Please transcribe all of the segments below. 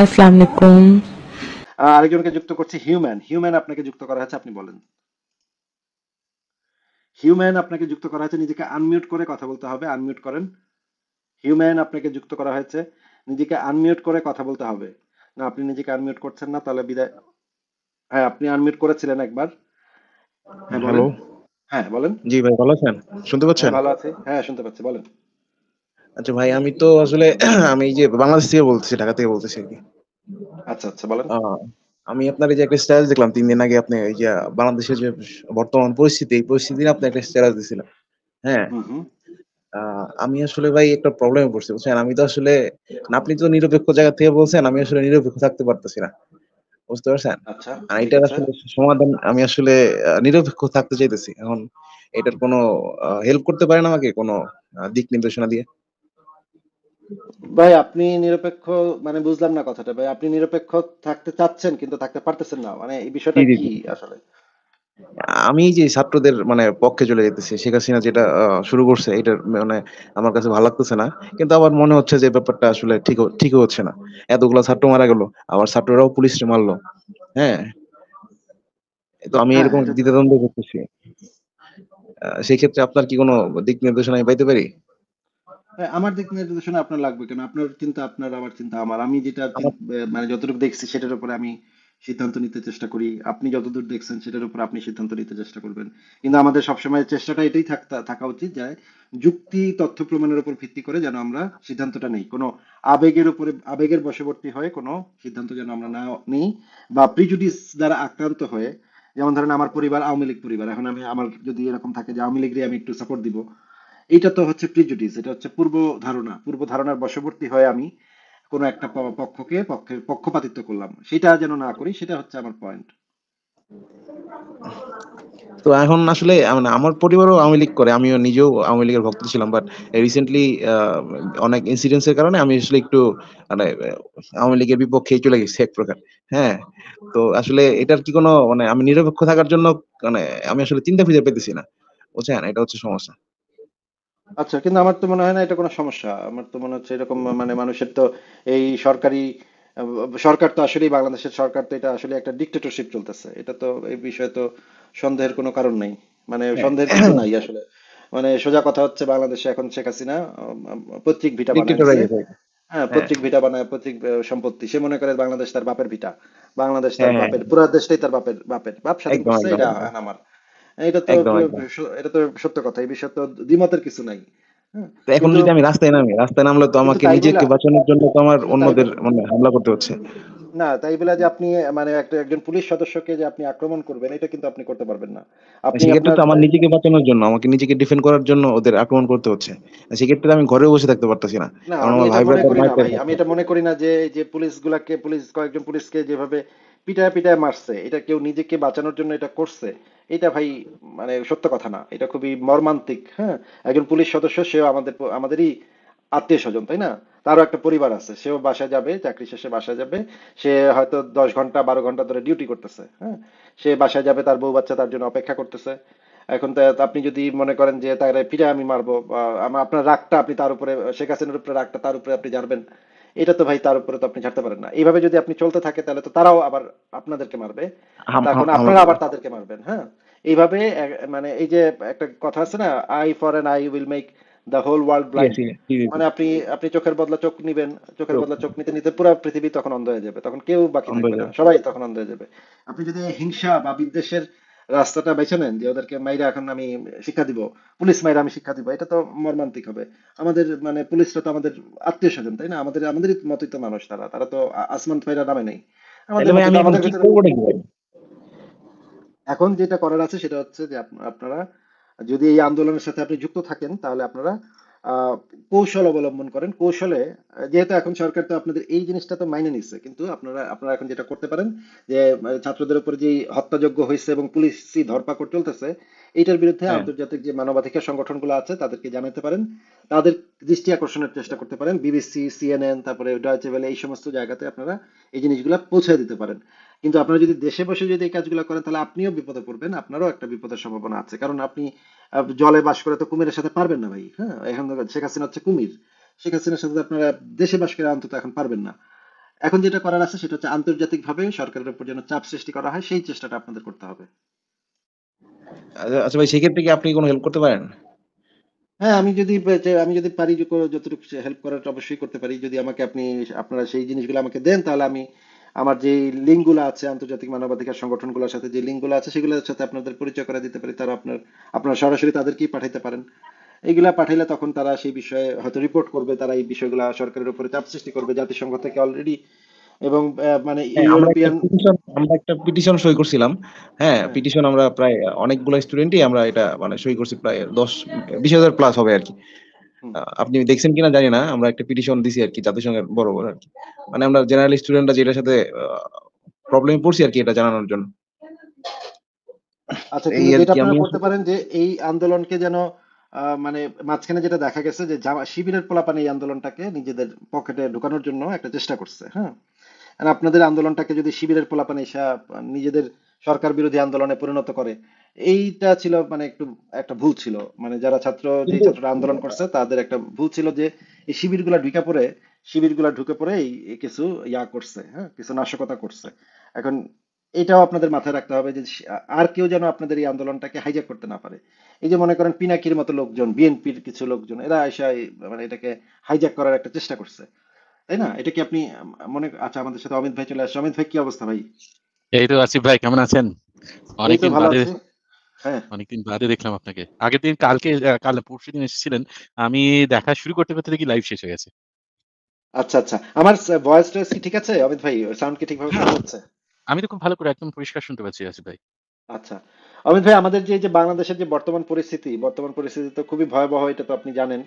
আসসালামু আলাইকুম। আরেকজনকে যুক্ত করছি হিউম্যান। হিউম্যান আপনাকে যুক্ত করা হয়েছে আপনি বলেন। হিউম্যান আপনাকে যুক্ত করা হয়েছে নিজেকে আনমিউট করে কথা বলতে হবে আনমিউট করেন। হিউম্যান আপনাকে যুক্ত করা হয়েছে নিজেকে আনমিউট করে কথা বলতে হবে। না আপনি নিজেকে আনমিউট করছেন না তাহলে বিদায়। হ্যাঁ আপনি আনমিউট করেছিলেন একবার। হ্যাঁ বলেন। হ্যাঁ বলেন। জি ভাই ভালো আছেন? শুনতে হ্যাঁ পাচ্ছেন? ভালো আছি। হ্যাঁ শুনতে পাচ্ছি বলেন। আচ্ছা ভাই আমি তো আসলে আমি যে বাংলাদেশ থেকে বলতেছি ঢাকা থেকে বলতেছি আর কি। আচ্ছা আচ্ছা বলেন। আমি আপনার এই যে একটা স্ট্যাটাস দেখলাম তিন দিন আগে আপনি এই যে বাংলাদেশের যে বর্তমান পরিস্থিতি এই পরিস্থিতি আপনি একটা স্ট্যাটাস দিছিলেন। হ্যাঁ। আমি আসলে ভাই একটা প্রবলেমে পড়ছি বুঝছেন? আমি তো আসলে আপনি তো নিরপেক্ষ জায়গা থেকে বলছেন আমি আসলে নিরপেক্ষ থাকতে পারতেছি না। বুঝতে পারছেন? আচ্ছা আর এটার আসলে সমাধান আমি আসলে নিরপেক্ষ থাকতে চাইতেছি। এখন এটার কোনো হেল্প করতে পারেন আমাকে কোনো দিক নির্দেশনা দিয়ে? ভাই আপনি নিরপেক্ষ মানে বুঝলাম না কথাটা ভাই আপনি নিরপেক্ষ থাকতে চাচ্ছেন কিন্তু থাকতে পারতেছেন না মানে এই বিষয়টা কি আসলে? আমি যে ছাত্রদের মানে পক্ষে চলে যেতেছি শেখ হাসিনা যেটা শুরু করছে এটা মানে আমার কাছে ভালো লাগতেছে না কিন্তু আবার মনে হচ্ছে যে ব্যাপারটা আসলে ঠিক ঠিক হচ্ছে না। এতগুলা ছাত্র মারা গেল আবার ছাত্ররাও পুলিশে মারলো হ্যাঁ? তো আমি হ্যাঁ এরকম দ্বিধাদ্বন্দ্ব করতেছি। সেই ক্ষেত্রে আপনার কি কোনো দিক নির্দেশনা আমি পাইতে পারি? আমার দিক নির্দেশনা আপনার লাগবে কেন আপনার চিন্তা আপনার আমার চিন্তা আমার। আমি যেটা মানে যতটুকু দেখছি সেটার উপরে আমি সিদ্ধান্ত নিতে চেষ্টা করি। আপনি যতদূর দেখছেন সেটার উপর আপনি সিদ্ধান্ত নিতে চেষ্টা করবেন। কিন্তু আমাদের সবসময় চেষ্টাটা এটাই থাকা উচিত যে যুক্তি তথ্য প্রমাণের উপর ভিত্তি করে যেন আমরা সিদ্ধান্তটা নেই। কোনো আবেগের উপরে আবেগের বশবর্তী হয়ে কোনো সিদ্ধান্ত যেন আমরা না নিই বা প্রিজুডিস দ্বারা আক্রান্ত হয়ে যেমন ধরেন আমার পরিবার আওয়ামী লীগ পরিবার। এখন আমি আমার যদি এরকম থাকে যে আওয়ামী লীগরে আমি একটু সাপোর্ট দিব এটা তো হচ্ছে প্রিজুডিস এটা হচ্ছে পূর্ব ধারণা, পূর্ব ধারণার বশবর্তী হয়ে আমি কোনো একটা পক্ষকে পক্ষের পক্ষপাতিত্ব করলাম। সেটা যেন না করি, সেটা হচ্ছে আমার পয়েন্ট তো এখন আসলে মানে আমার পরিবারও আওয়ামী লীগ করে, আমিও নিজেও আওয়ামী লীগের ভক্ত ছিলাম বাট রিসেন্টলি অনেক ইনসিডেন্টসের কারণে আমি আসলে একটু মানে আওয়ামী লীগের বিপক্ষে চলে গেছি এক প্রকার। হ্যাঁ তো আসলে এটার কি কোনো মানে আমি নিরপেক্ষ থাকার জন্য মানে আমি আসলে চিন্তা ফিরে পেতেছি না। বুঝছেন? এটা হচ্ছে সমস্যা। আচ্ছা কিন্তু আমার তো মনে হয় না এটা কোনো সমস্যা। আমার তো মনে হচ্ছে এরকম মানে মানুষের তো এই সরকারি সরকার তো আসলেই বাংলাদেশের সরকার তো এটা আসলে একটা ডিক্টেটরশিপ চলতেছে। এটা তো এই বিষয়ে তো সন্দেহের কোনো কারণ নেই। মানে হ্যাঁ। সন্দেহের কিছু নাই আসলে। মানে সোজা কথা হচ্ছে বাংলাদেশে এখন শেখ হাসিনা পৈতৃক ভিটা ডিক্টেটর হয়ে হ্যাঁ পৈতৃক ভিটা বানায় পৈতৃক সম্পত্তি। সে মনে করে বাংলাদেশ তার বাপের ভিটা। বাংলাদেশ তার হ্যাঁ। বাপের পুরা দেশটাই তার বাপের বাপের। বাপ স্বাধীন করছে এটা আমার এটা তো এটা তো সত্য কথা এই বিষয়ে তো দ্বিমতের কিছু নাই। হ্যাঁ তো এখন যদি আমি রাস্তায় নামি রাস্তায় নামলে তো আমাকে নিজেকে বাঁচানোর জন্য তো আমার অন্যদের মানে হামলা করতে হচ্ছে। না তাই বলে যে আপনি মানে একটা একজন পুলিশ সদস্যকে যে আপনি আক্রমণ করবেন এটা কিন্তু আপনি করতে পারবেন না। আপনি সেক্ষেত্রে তো আমার নিজেকে বাঁচানোর জন্য আমাকে নিজেকে ডিফেন্ড করার জন্য ওদের আক্রমণ করতে হচ্ছে। সেক্ষেত্রে আমি ঘরে বসে থাকতে পারতেছি না। না আমি এটা মনে করি না মাইকে ভাই। আমি এটা মনে করি না যে যে পুলিশ গুলাকে পুলিশ কয়েকজন পুলিশকে যেভাবে পিটায় পিটায় মারছে এটা কেউ নিজেকে বাঁচানোর জন্য এটা করছে এটা ভাই মানে সত্য কথা না। এটা খুবই মর্মান্তিক হ্যাঁ? একজন পুলিশ সদস্য সেও আমাদের আমাদেরই আত্মীয় স্বজন তাই না? তারও একটা পরিবার আছে সেও বাসায় যাবে চাকরি শেষে বাসায় যাবে সে হয়তো দশ ঘণ্টা বারো ঘণ্টা ধরে ডিউটি করতেছে হ্যাঁ? সে বাসায় যাবে তার বউ বাচ্চা তার জন্য অপেক্ষা করতেছে। এখন তো আপনি যদি মনে করেন যে তার পিঠে আমি মারবো আপনার রাগটা আপনি তার উপরে শেখ হাসিনার উপরে রাগটা তার উপরে আপনি ঝাড়বেন এটা তো ভাই তার উপরে তো আপনি ছাড়তে পারেন না। এইভাবে যদি আপনি চলতে থাকে তাহলে তো তারাও আবার আপনাদেরকে মারবে তখন আপনারা আবার তাদেরকে মারবেন হ্যাঁ? এইভাবে মানে এই যে একটা কথা আছে না eye for an eye will make the whole world blind. মানে আপনি আপনি চোখের বদলা চোখ নিবেন চোখের বদলা চোখ নিতে নিতে পুরো পৃথিবী তখন অন্ধ হয়ে যাবে তখন কেউ বাকি থাকবে না সবাই তখন অন্ধ হয়ে যাবে। আপনি যদি হিংসা বা বিদ্বেষের রাস্তাটা বেছে নেন যে ওদেরকে মাইরা এখন আমি শিক্ষা দিব পুলিশ মাইরা আমি শিক্ষা দিব এটা তো মর্মান্তিক হবে। আমাদের মানে পুলিশরা তো আমাদের আত্মীয় স্বজন তাই না? আমাদের আমাদেরই মতোই তো মানুষ তারা তারা তো আসমান ফাইরা নামে নেই। আমাদের? এখন যেটা করার আছে সেটা হচ্ছে যে আপনারা যদি এই আন্দোলনের সাথে আপনি যুক্ত থাকেন, তাহলে আপনারা কৌশল অবলম্বন করেন। কৌশলে যেহেতু এখন সরকার তো আপনাদের এই জিনিসটা তো মাইনে নিচ্ছে কিন্তু আপনারা আপনারা এখন যেটা করতে পারেন যে, ছাত্রদের উপর যে হত্যাযজ্ঞ হয়েছে এবং পুলিশি ধরপাকড় চলতেছে এইটার বিরুদ্ধে হ্যাঁ। আন্তর্জাতিক যে মানবাধিকার সংগঠনগুলো আছে তাদেরকে জানাতে পারেন। তাদের দৃষ্টি আকর্ষণের চেষ্টা করতে পারেন। বিবিসি সিএনএন তারপরে ডয়েচে ভেলে এই সমস্ত জায়গাতে আপনারা এই জিনিসগুলো পৌঁছে দিতে পারেন। কিন্তু আপনারা যদি দেশে বসে যদি এই কাজগুলো করেন তাহলে আপনিও বিপদে পড়বেন। আপনারও একটা বিপদের সম্ভাবনা আছে। কারণ আপনি জলে বাস করে তো কুমিরের সাথে পারবেন না ভাই হ্যাঁ? এখন শেখ হাসিনা হচ্ছে কুমির। শেখ হাসিনার সাথে আপনারা দেশে বাস করে অন্তত এখন পারবেন না। এখন যেটা করার আছে সেটা হচ্ছে আন্তর্জাতিকভাবে সরকারের উপর যেন চাপ সৃষ্টি করা হয় সেই চেষ্টাটা আপনাদের করতে হবে। আচ্ছা আচ্ছা ভাই, সেক্ষেত্রে কি আপনি কোনো হেল্প করতে পারেন? হ্যাঁ আমি যদি আমি যদি পারি যে যতটুকু হেল্প করার, অবশ্যই করতে পারি। যদি আমাকে আপনি, আপনারা সেই জিনিসগুলো আমাকে দেন, তাহলে আমি আমার যে লিঙ্কগুলো আছে, আন্তর্জাতিক মানবাধিকার সংগঠনগুলোর সাথে যে লিঙ্কগুলো আছে, সেগুলোর সাথে আপনাদের পরিচয় করা দিতে পারি। তারা আপনার, আপনারা সরাসরি তাদেরকেই পাঠাইতে পারেন। এইগুলা পাঠাইলে তখন তারা সেই বিষয়ে হয়তো রিপোর্ট করবে। তারা এই বিষয়গুলো সরকারের উপরে চাপ সৃষ্টি করবে। জাতিসংঘ থেকে অলরেডি এবং মানে হ্যাঁ, ইউরোপিয়ান পিটিশন আমরা একটা পিটিশন সই করছিলাম। হ্যাঁ হ্যাঁ। পিটিশন আমরা প্রায় অনেকগুলো স্টুডেন্টই আমরা এটা মানে সই করছি প্রায় দশ বিশ হাজার প্লাস হবে আর কি। আপনি দেখছেন কিনা জানি না আমরা একটা পিটিশন দিছি আর কি জাতিসংঘের বড় বড় আর কি। মানে আমরা জেনারেল স্টুডেন্টরা যেটার সাথে প্রবলেমে পড়ছি আর কি এটা জানানোর জন্য। আচ্ছা এই যেটা আপনারা করতে পারেন যে এই আন্দোলনকে যেন মানে মাঝখানে যেটা দেখা গেছে যে শিবিরের পোলাপান এই আন্দোলনটাকে নিজেদের পকেটে ঢুকানোর জন্য একটা চেষ্টা করছে হ্যাঁ? আর আপনাদের আন্দোলনটাকে যদি শিবিরের পোলাপান এসে নিজেদের সরকার বিরোধী আন্দোলনে পরিণত করে এইটা ছিল মানে একটু একটা ভুল ছিল। মানে যারা ছাত্র যে ছাত্ররা আন্দোলন করছে তাদের একটা ভুল ছিল যে এই শিবিরগুলা ঢুকে পড়ে শিবিরগুলা ঢুকে পড়ে এই এই কিছু ইয়া করছে হ্যাঁ কিছু নাশকতা করছে। এখন এটাও আপনাদের মাথায় রাখতে হবে যে আর কেউ যেন আপনাদের এই আন্দোলনটাকে হাইজ্যাক করতে না পারে। এই যে মনে করেন পিনাকির মতো লোকজন বিএনপির কিছু লোকজন এরা এসে মানে এটাকে হাইজ্যাক করার একটা চেষ্টা করছে। তাই না? এটা কি আপনি মনে আচ্ছা আমাদের সাথে অমিত ভাই চলে আসছে। অমিত ভাই কি অবস্থা ভাই? এই তো আসিফ ভাই কেমন আছেন? অনেকদিন বাদে হ্যাঁ। অনেকদিন বাদে দেখলাম আপনাকে। আগের দিন কালকে কাল পরশু দিন এসেছিলেন। আমি দেখা শুরু করতে করতে দেখি লাইভ শেষ হয়ে গেছে। আচ্ছা আচ্ছা। আমার ভয়েস টয়েস কি ঠিক আছে? অমিত ভাই সাউন্ড কি ঠিকভাবে শোনা যাচ্ছে? আমি তো খুব ভালো করে একদম পরিষ্কার শুনতে পাচ্ছি আসিফ ভাই। আচ্ছা। অমিত ভাই আমাদের যে যে বাংলাদেশের যে বর্তমান পরিস্থিতি বর্তমান পরিস্থিতি তো খুবই ভয়াবহ এটা তো আপনি জানেন।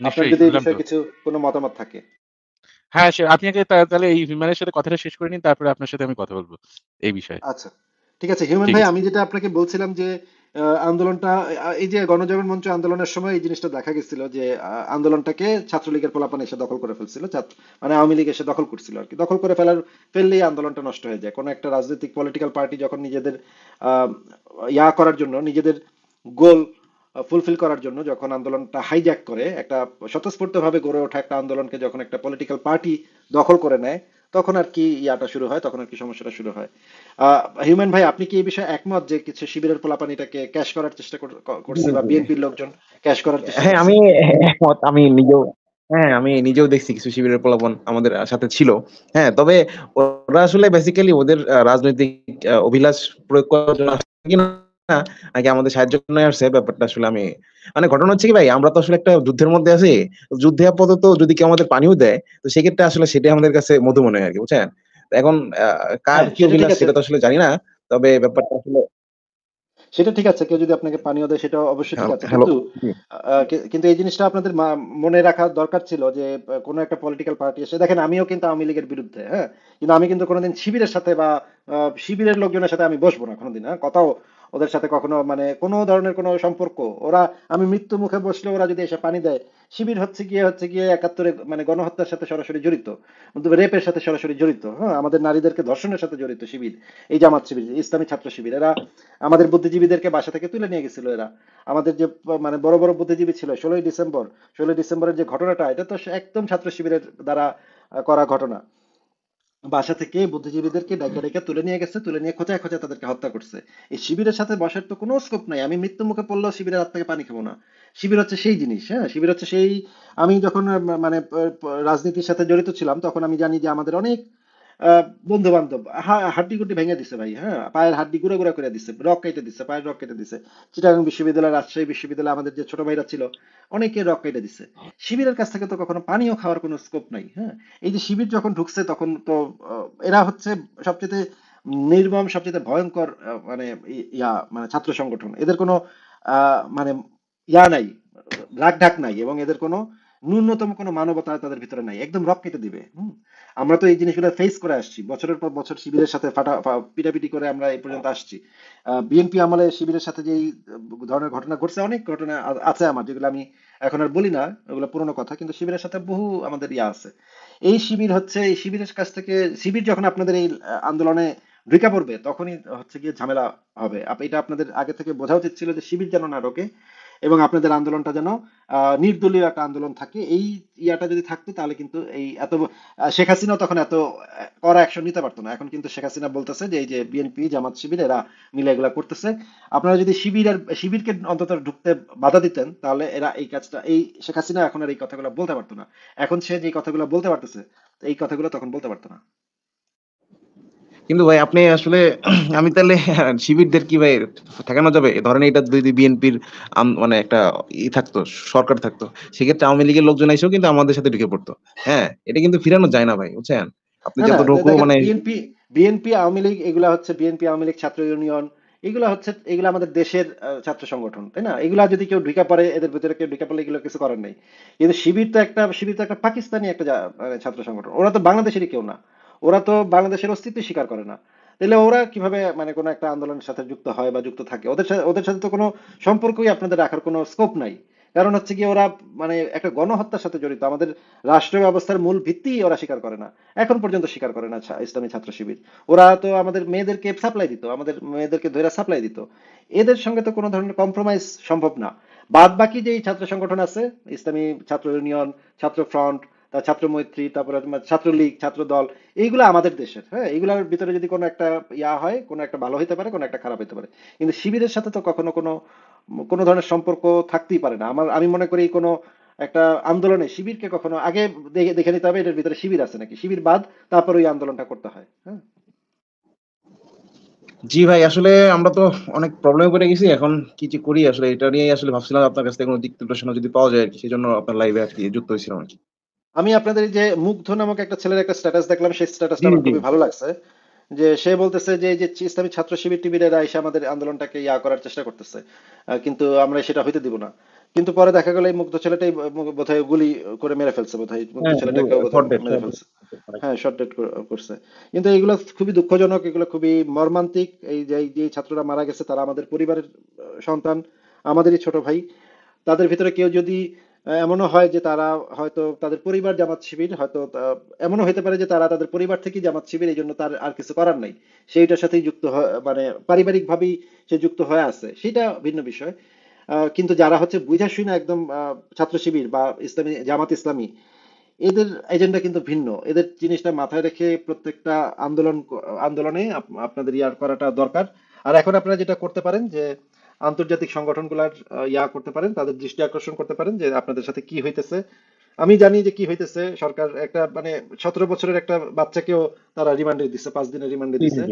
আপনার যদি এই বিষয়ে কিছু কোনো মতামত থাকে। হ্যাঁ সে আপনি আগে তাহলে এই হিউম্যানের সাথে কথাটা শেষ করে নিন তারপরে আপনার সাথে আমি কথা বলব এই বিষয়ে। আচ্ছা ঠিক আছে। হিউম্যান ভাই আমি যেটা আপনাকে বলছিলাম যে আন্দোলনটা এই যে গণজাগরণ মঞ্চ আন্দোলনের সময় এই জিনিসটা দেখা গেছিল যে আন্দোলনটাকে ছাত্রলীগের পোলাপান এসে দখল করে ফেলছিল ছাত্র মানে আওয়ামী লীগ এসে দখল করছিল আর কি। দখল করে ফেলার ফেললেই আন্দোলনটা নষ্ট হয়ে যায়। কোনো একটা রাজনৈতিক পলিটিক্যাল পার্টি যখন নিজেদের আহ, ইয়া করার জন্য নিজেদের গোল ফুলফিল করার জন্য যখন আন্দোলনটা হাইজ্যাক করে একটা স্বতঃস্ফূর্তভাবে গড়ে ওঠা একটা আন্দোলনকে যখন একটা পলিটিক্যাল পার্টি দখল করে নেয় তখন আর কি ইয়াটা শুরু হয় তখন আর কি সমস্যাটা শুরু হয়। হিউম্যান ভাই আপনি কি এই বিষয়ে একমত যে কিছু শিবিরের পোলাপান এটাকে ক্যাশ করার চেষ্টা করছে বা বিএনপির লোকজন ক্যাশ করার চেষ্টা হ্যাঁ আমি একমত আমি নিজেও হ্যাঁ আমি নিজেও দেখছি কিছু শিবিরের প্রলোভন আমাদের সাথে ছিল। হ্যাঁ তবে ওরা আসলে বেসিক্যালি ওদের রাজনৈতিক অভিলাষ প্রয়োগ করার জন্য আসছে কিনা নাকি আমাদের সাহায্য জন্য আসছে ব্যাপারটা আসলে আমি মানে ঘটনা হচ্ছে কি ভাই আমরা তো আসলে একটা যুদ্ধের মধ্যে আছি যুদ্ধে আপাতত যদি কেউ আমাদের পানিও দেয় তো সেক্ষেত্রে আসলে সেটাই আমাদের কাছে মধু মনে হয় আর কি বুঝছেন? এখন কার হ্যাঁ কি সেটা অভিলাষ সেটা তো আসলে জানি না তবে ব্যাপারটা আসলে সেটা ঠিক আছে কেউ যদি আপনাকে পানীয় দেয় সেটা অবশ্যই ঠিক আছে। কিন্তু কিন্তু এই জিনিসটা আপনাদের মনে রাখা দরকার ছিল যে কোনো একটা পলিটিক্যাল পার্টি এসে দেখেন আমিও কিন্তু আওয়ামী লীগের বিরুদ্ধে হ্যাঁ? কিন্তু আমি কিন্তু কোনোদিন শিবিরের সাথে বা শিবিরের লোকজনের সাথে আমি বসবো না কোনোদিন হ্যাঁ? কথাও ওদের সাথে কখনো মানে কোনো ধরনের কোনো সম্পর্ক। ওরা, আমি মৃত্যু মুখে বসলে ওরা যদি এসে পানি দেয়, শিবির হচ্ছে গিয়ে হচ্ছে গিয়ে একাত্তরে মানে গণহত্যার সাথে সরাসরি জড়িত রেপের সাথে সরাসরি জড়িত হ্যাঁ আমাদের নারীদেরকে ধর্ষণের সাথে জড়িত শিবির, এই জামাত শিবির, ইসলামী ছাত্র শিবির। এরা আমাদের বুদ্ধিজীবীদেরকে বাসা থেকে তুলে নিয়ে গেছিল এরা। আমাদের যে মানে বড় বড় বুদ্ধিজীবী ছিল, ষোলোই ডিসেম্বর, ষোলোই ডিসেম্বরের যে ঘটনাটা, এটা তো একদম ছাত্র শিবিরের দ্বারা করা ঘটনা। বাসা থেকে বুদ্ধিজীবীদেরকে ডাইকা ডাইকা তুলে নিয়ে গেছে, তুলে নিয়ে খোঁচায় খোঁচায় তাদেরকে হত্যা করছে। এই শিবিরের সাথে বসার তো কোনো স্কোপ নাই। আমি মৃত্যু মুখে পড়লেও শিবিরের হাত থেকে পানি খাব না। শিবির হচ্ছে সেই জিনিস হ্যাঁ? শিবির হচ্ছে সেই, আমি যখন মানে রাজনীতির সাথে জড়িত ছিলাম, তখন আমি জানি যে আমাদের অনেক বন্ধু বান্ধব হাড্ডি গুড্ডি ভেঙে দিছে ভাই হ্যাঁ? পায়ের হাড্ডি গুঁড়ো গুঁড়ো করে দিছে, রক কেটে দিছে, পায়ের রক কেটে দিছে। চিটাগাং বিশ্ববিদ্যালয়, রাজশাহী বিশ্ববিদ্যালয়, আমাদের যে ছোট ভাইরা ছিল, অনেকে রক কেটে দিছে। শিবিরের কাছ থেকে তো কখনো পানিও খাওয়ার কোনো স্কোপ নাই হ্যাঁ? এই যে শিবির যখন ঢুকছে, তখন তো এরা হচ্ছে সবচেয়ে নির্মম, সবচেয়ে ভয়ঙ্কর মানে ইয়া মানে ছাত্র সংগঠন। এদের কোনো মানে ইয়া নাই রাগ ঢাক নাই, এবং এদের কোনো ন্যূনতম কোনো মানবতা তাদের ভিতরে নাই। একদম রক কেটে দিবে। আমরা তো এই জিনিসগুলো ফেস করে আসছি। বছরের পর বছর শিবিরের সাথে ফাটা পিটাপিটি করে আমরা এই পর্যন্ত আসছি। বিএনপি আমলে শিবিরের সাথে যেই ধরনের ঘটনা ঘটছে, অনেক ঘটনা আছে আমার, যেগুলো আমি এখন আর বলি না, ওগুলো পুরোনো কথা, কিন্তু শিবিরের সাথে বহু আমাদের ইয়া আছে। এই শিবির হচ্ছে, এই শিবিরের কাছ থেকে, শিবির যখন আপনাদের এই আন্দোলনে ঢুকে পড়বে, তখনই হচ্ছে গিয়ে ঝামেলা হবে। এটা আপনাদের আগে থেকে বোঝা উচিত ছিল যে শিবির যেন না ঢোকে। এবং আপনাদের আন্দোলনটা যেন নির্দলীয় একটা আন্দোলন থাকে। এই ইয়াটা যদি থাকতো, তাহলে কিন্তু এই এত শেখ হাসিনা তখন এত কড়া অ্যাকশন নিতে পারতো না। এখন কিন্তু শেখ হাসিনা বলতেছে যে, এই যে বিএনপি জামাত শিবির, এরা মিলে এগুলা করতেছে। আপনারা যদি শিবিরের, শিবিরকে অন্তত ঢুকতে বাধা দিতেন, তাহলে এরা এই কাজটা, এই শেখ হাসিনা এখন আর এই কথাগুলো বলতে পারতো না। এখন সে যে কথাগুলো বলতে পারতেছে, এই কথাগুলো তখন বলতে পারতো না। কিন্তু ভাই আপনি আসলে আমি তাহলে শিবিরদের কি ভাই ঠেকানো যাবে? ধরেন এটা যদি বিএনপির মানে একটা ই থাকতো সরকার থাকতো সেক্ষেত্রে আওয়ামী লীগের লোকজন এসেও কিন্তু আমাদের সাথে ঢুকে পড়তো। হ্যাঁ এটা কিন্তু ফিরানো যায় না ভাই বুঝছেন? আপনি না যতটুকু মানে বিএনপি বিএনপি আওয়ামী লীগ এগুলা হচ্ছে বিএনপি আওয়ামী লীগ ছাত্র ইউনিয়ন এগুলা হচ্ছে এগুলা আমাদের দেশের ছাত্র সংগঠন তাই না? এগুলা যদি কেউ ঢুকে পড়ে এদের ভিতরে কেউ ঢুকে পড়লে এগুলো কিছু করার নেই। কিন্তু শিবির তো একটা শিবির তো একটা পাকিস্তানি একটা মানে ছাত্র সংগঠন ওরা তো বাংলাদেশেরই কেউ না। ওরা তো বাংলাদেশের অস্তিত্ব স্বীকার করে না। তাহলে ওরা কীভাবে মানে কোনো একটা আন্দোলনের সাথে যুক্ত হয় বা যুক্ত থাকে? ওদের সাথে ওদের সাথে তো কোনো সম্পর্কই আপনাদের রাখার কোনো স্কোপ নাই। কারণ হচ্ছে কি ওরা মানে একটা গণহত্যার সাথে জড়িত। আমাদের রাষ্ট্র ব্যবস্থার মূল ভিত্তি ওরা স্বীকার করে না। এখন পর্যন্ত স্বীকার করে না ইসলামী ছাত্র শিবির। ওরা তো আমাদের মেয়েদেরকে সাপ্লাই দিত, আমাদের মেয়েদেরকে ধরে সাপ্লাই দিত। এদের সঙ্গে তো কোনো ধরনের কম্প্রোমাইজ সম্ভব না। বাদ বাকি যে ছাত্র সংগঠন আছে, ইসলামী ছাত্র ইউনিয়ন, ছাত্র ফ্রন্ট তার ছাত্র মৈত্রী তারপরে তোমার ছাত্রলীগ ছাত্র দল এইগুলো আমাদের দেশের হ্যাঁ? এইগুলোর ভিতরে যদি কোনো একটা ইয়া হয়, কোনো একটা ভালো হতে পারে, কোনো একটা খারাপ হতে পারে। কিন্তু শিবিরের সাথে তো কখনো কোনো কোনো ধরনের সম্পর্ক থাকতেই পারে না। আমার, আমি মনে করি কোনো একটা আন্দোলনে শিবিরকে কখনো আগে দেখে দেখে নিতে হবে, এটার ভিতরে শিবির আছে নাকি? শিবির বাদ, তারপর ওই আন্দোলনটা করতে হয় হ্যাঁ? জি ভাই, আসলে আমরা তো অনেক প্রবলেমে পড়ে গেছি। এখন কি যে করি আসলে, এটা নিয়ে আসলে ভাবছিলাম আপনার কাছ থেকে কোনো দিক নির্দেশনা যদি পাওয়া যায় আর কি, সেই জন্য আপনার লাইভে আর কি যুক্ত হয়েছিলাম আর কি। আমি আপনাদের যে মুগ্ধ নামক একটা ছেলের একটা স্ট্যাটাস দেখলাম সেই স্ট্যাটাসটা আমার খুবই ভালো লাগছে। যে সে বলতেছে যে এই যে ইসলামী ছাত্র শিবির টিবিরেরা এসে আমাদের আন্দোলনটাকে ইয়া করার চেষ্টা করতেছে। কিন্তু আমরা সেটা হইতে দিব না। কিন্তু পরে দেখা গেল এই মুগ্ধ ছেলেটাই বোধহয় গুলি করে মেরে ফেলছে বোধহয় মুগ্ধ হ্যাঁ শর্ট ডেট মেরে ফেলছে। হ্যাঁ শর্ট ডেট করছে। কিন্তু এগুলো খুবই দুঃখজনক এগুলো খুবই মর্মান্তিক। এই যে এই যে ছাত্ররা মারা গেছে তারা আমাদের পরিবারের সন্তান আমাদেরই ছোট ভাই। তাদের ভিতরে কেউ যদি এমনও হয় যে তারা হয়তো তাদের পরিবার জামাত শিবির হয়তো এমনও হতে পারে যে তারা তাদের পরিবার থেকেই জামাত শিবির, এই জন্য তার আর কিছু করার নাই। সেইটার সাথেই যুক্ত মানে পারিবারিক ভাবেই সে যুক্ত হয়ে আছে। সেটা ভিন্ন বিষয়। কিন্তু যারা হচ্ছে বুঝা শুনে একদম ছাত্র শিবির বা ইসলামী, জামাত ইসলামী, এদের এজেন্ডা কিন্তু ভিন্ন। এদের জিনিসটা মাথায় রেখে প্রত্যেকটা আন্দোলন, আন্দোলনে আপ- আপনাদের ইয়ার করাটা দরকার। আর এখন আপনারা যেটা করতে পারেন যে আন্তর্জাতিক সংগঠনগুলার ইয়া করতে পারেন তাদের দৃষ্টি আকর্ষণ করতে পারেন যে আপনাদের সাথে কি হইতেছে। আমি জানি যে কি হইতেছে সরকার একটা মানে সতেরো বছরের একটা বাচ্চাকেও তারা রিমান্ডে দিচ্ছে পাঁচ দিনের রিমান্ডে দিচ্ছে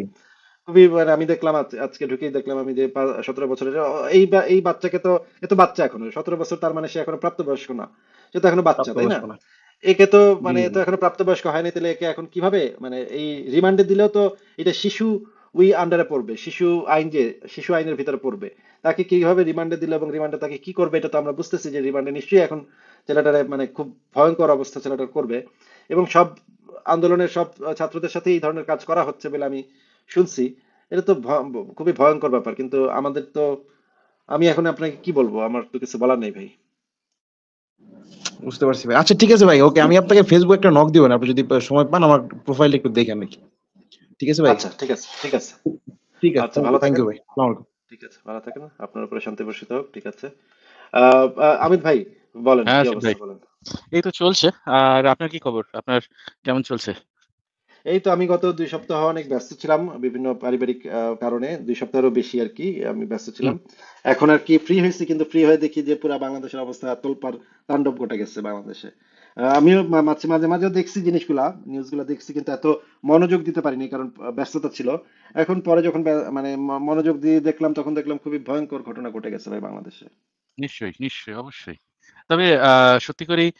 খুবই মানে আমি দেখলাম আজকে ঢুকেই দেখলাম আমি যে সতেরো বছরের এই এই বাচ্চাকে তো এ তো বাচ্চা এখনও সতেরো বছর তার মানে সে এখনও প্রাপ্তবয়স্ক না। সে তো এখনও বাচ্চা তাই না? একে তো মানে এ জি। তো এখনও প্রাপ্তবয়স্ক হয়নি তাহলে একে এখন কীভাবে মানে এই রিমান্ডে দিলেও তো এটা শিশু উই আন্ডারে পড়বে শিশু আইন যে শিশু আইনের ভিতরে পড়বে। তাকে কীভাবে রিমান্ডে দিলে এবং রিমান্ডে তাকে কি করবে এটা তো আমরা বুঝতেছি যে রিমান্ডে নিশ্চয়ই এখন ছেলেটারে মানে খুব ভয়ঙ্কর অবস্থা ছেলেটার করবে। এবং সব আন্দোলনের সব ছাত্রদের সাথে এই ধরনের কাজ করা হচ্ছে বলে আমি শুনছি। এটা তো খুবই ভয়ঙ্কর ব্যাপার। কিন্তু আমাদের তো আমি এখন আপনাকে কি বলব? আমার তো কিছু বলার নেই ভাই। বুঝতে পারছি ভাই। আচ্ছা ঠিক আছে ভাই। ওকে আমি আপনাকে ফেসবুক একটা নক দিবেন আপনি যদি সময় পান আমার প্রোফাইল একটু দেখেন নাকি ঠিক আছে ভাই? আচ্ছা ঠিক আছে ঠিক আছে। ঠিক আছে। আচ্ছা ভালো থ্যাংক ইউ ভাই। আসসালামু আলাইকুম। ঠিক আছে ভালো থাকেন আপনার উপরে শান্তি বর্ষিত হোক ঠিক আছে। আহ, ভাই বলেন হ্যাঁ কি অবস্থা বলেন? এই তো চলছে আর আপনার কি খবর? আপনার কেমন চলছে? এই তো আমি গত দুই সপ্তাহ অনেক ব্যস্ত ছিলাম বিভিন্ন পারিবারিক কারণে দুই সপ্তাহেরও বেশি আর কি আমি ব্যস্ত ছিলাম। এখন আর কি ফ্রি হয়েছি কিন্তু ফ্রি হয়ে দেখি যে পুরো বাংলাদেশের অবস্থা তোলপাড় তাণ্ডব ঘটে গেছে বাংলাদেশে। আমিও মাঝে মাঝে মাঝেও দেখছি জিনিসগুলা নিউজগুলা দেখছি কিন্তু এত মনোযোগ দিতে পারিনি কারণ ব্যস্ততা ছিল এখন পরে যখন মানে মনোযোগ দিয়ে দেখলাম তখন দেখলাম খুবই ভয়ঙ্কর ঘটনা ঘটে গেছে ভাই বাংলাদেশে নিশ্চয়ই, নিশ্চয়ই, অবশ্যই। তবে সত্যি করেই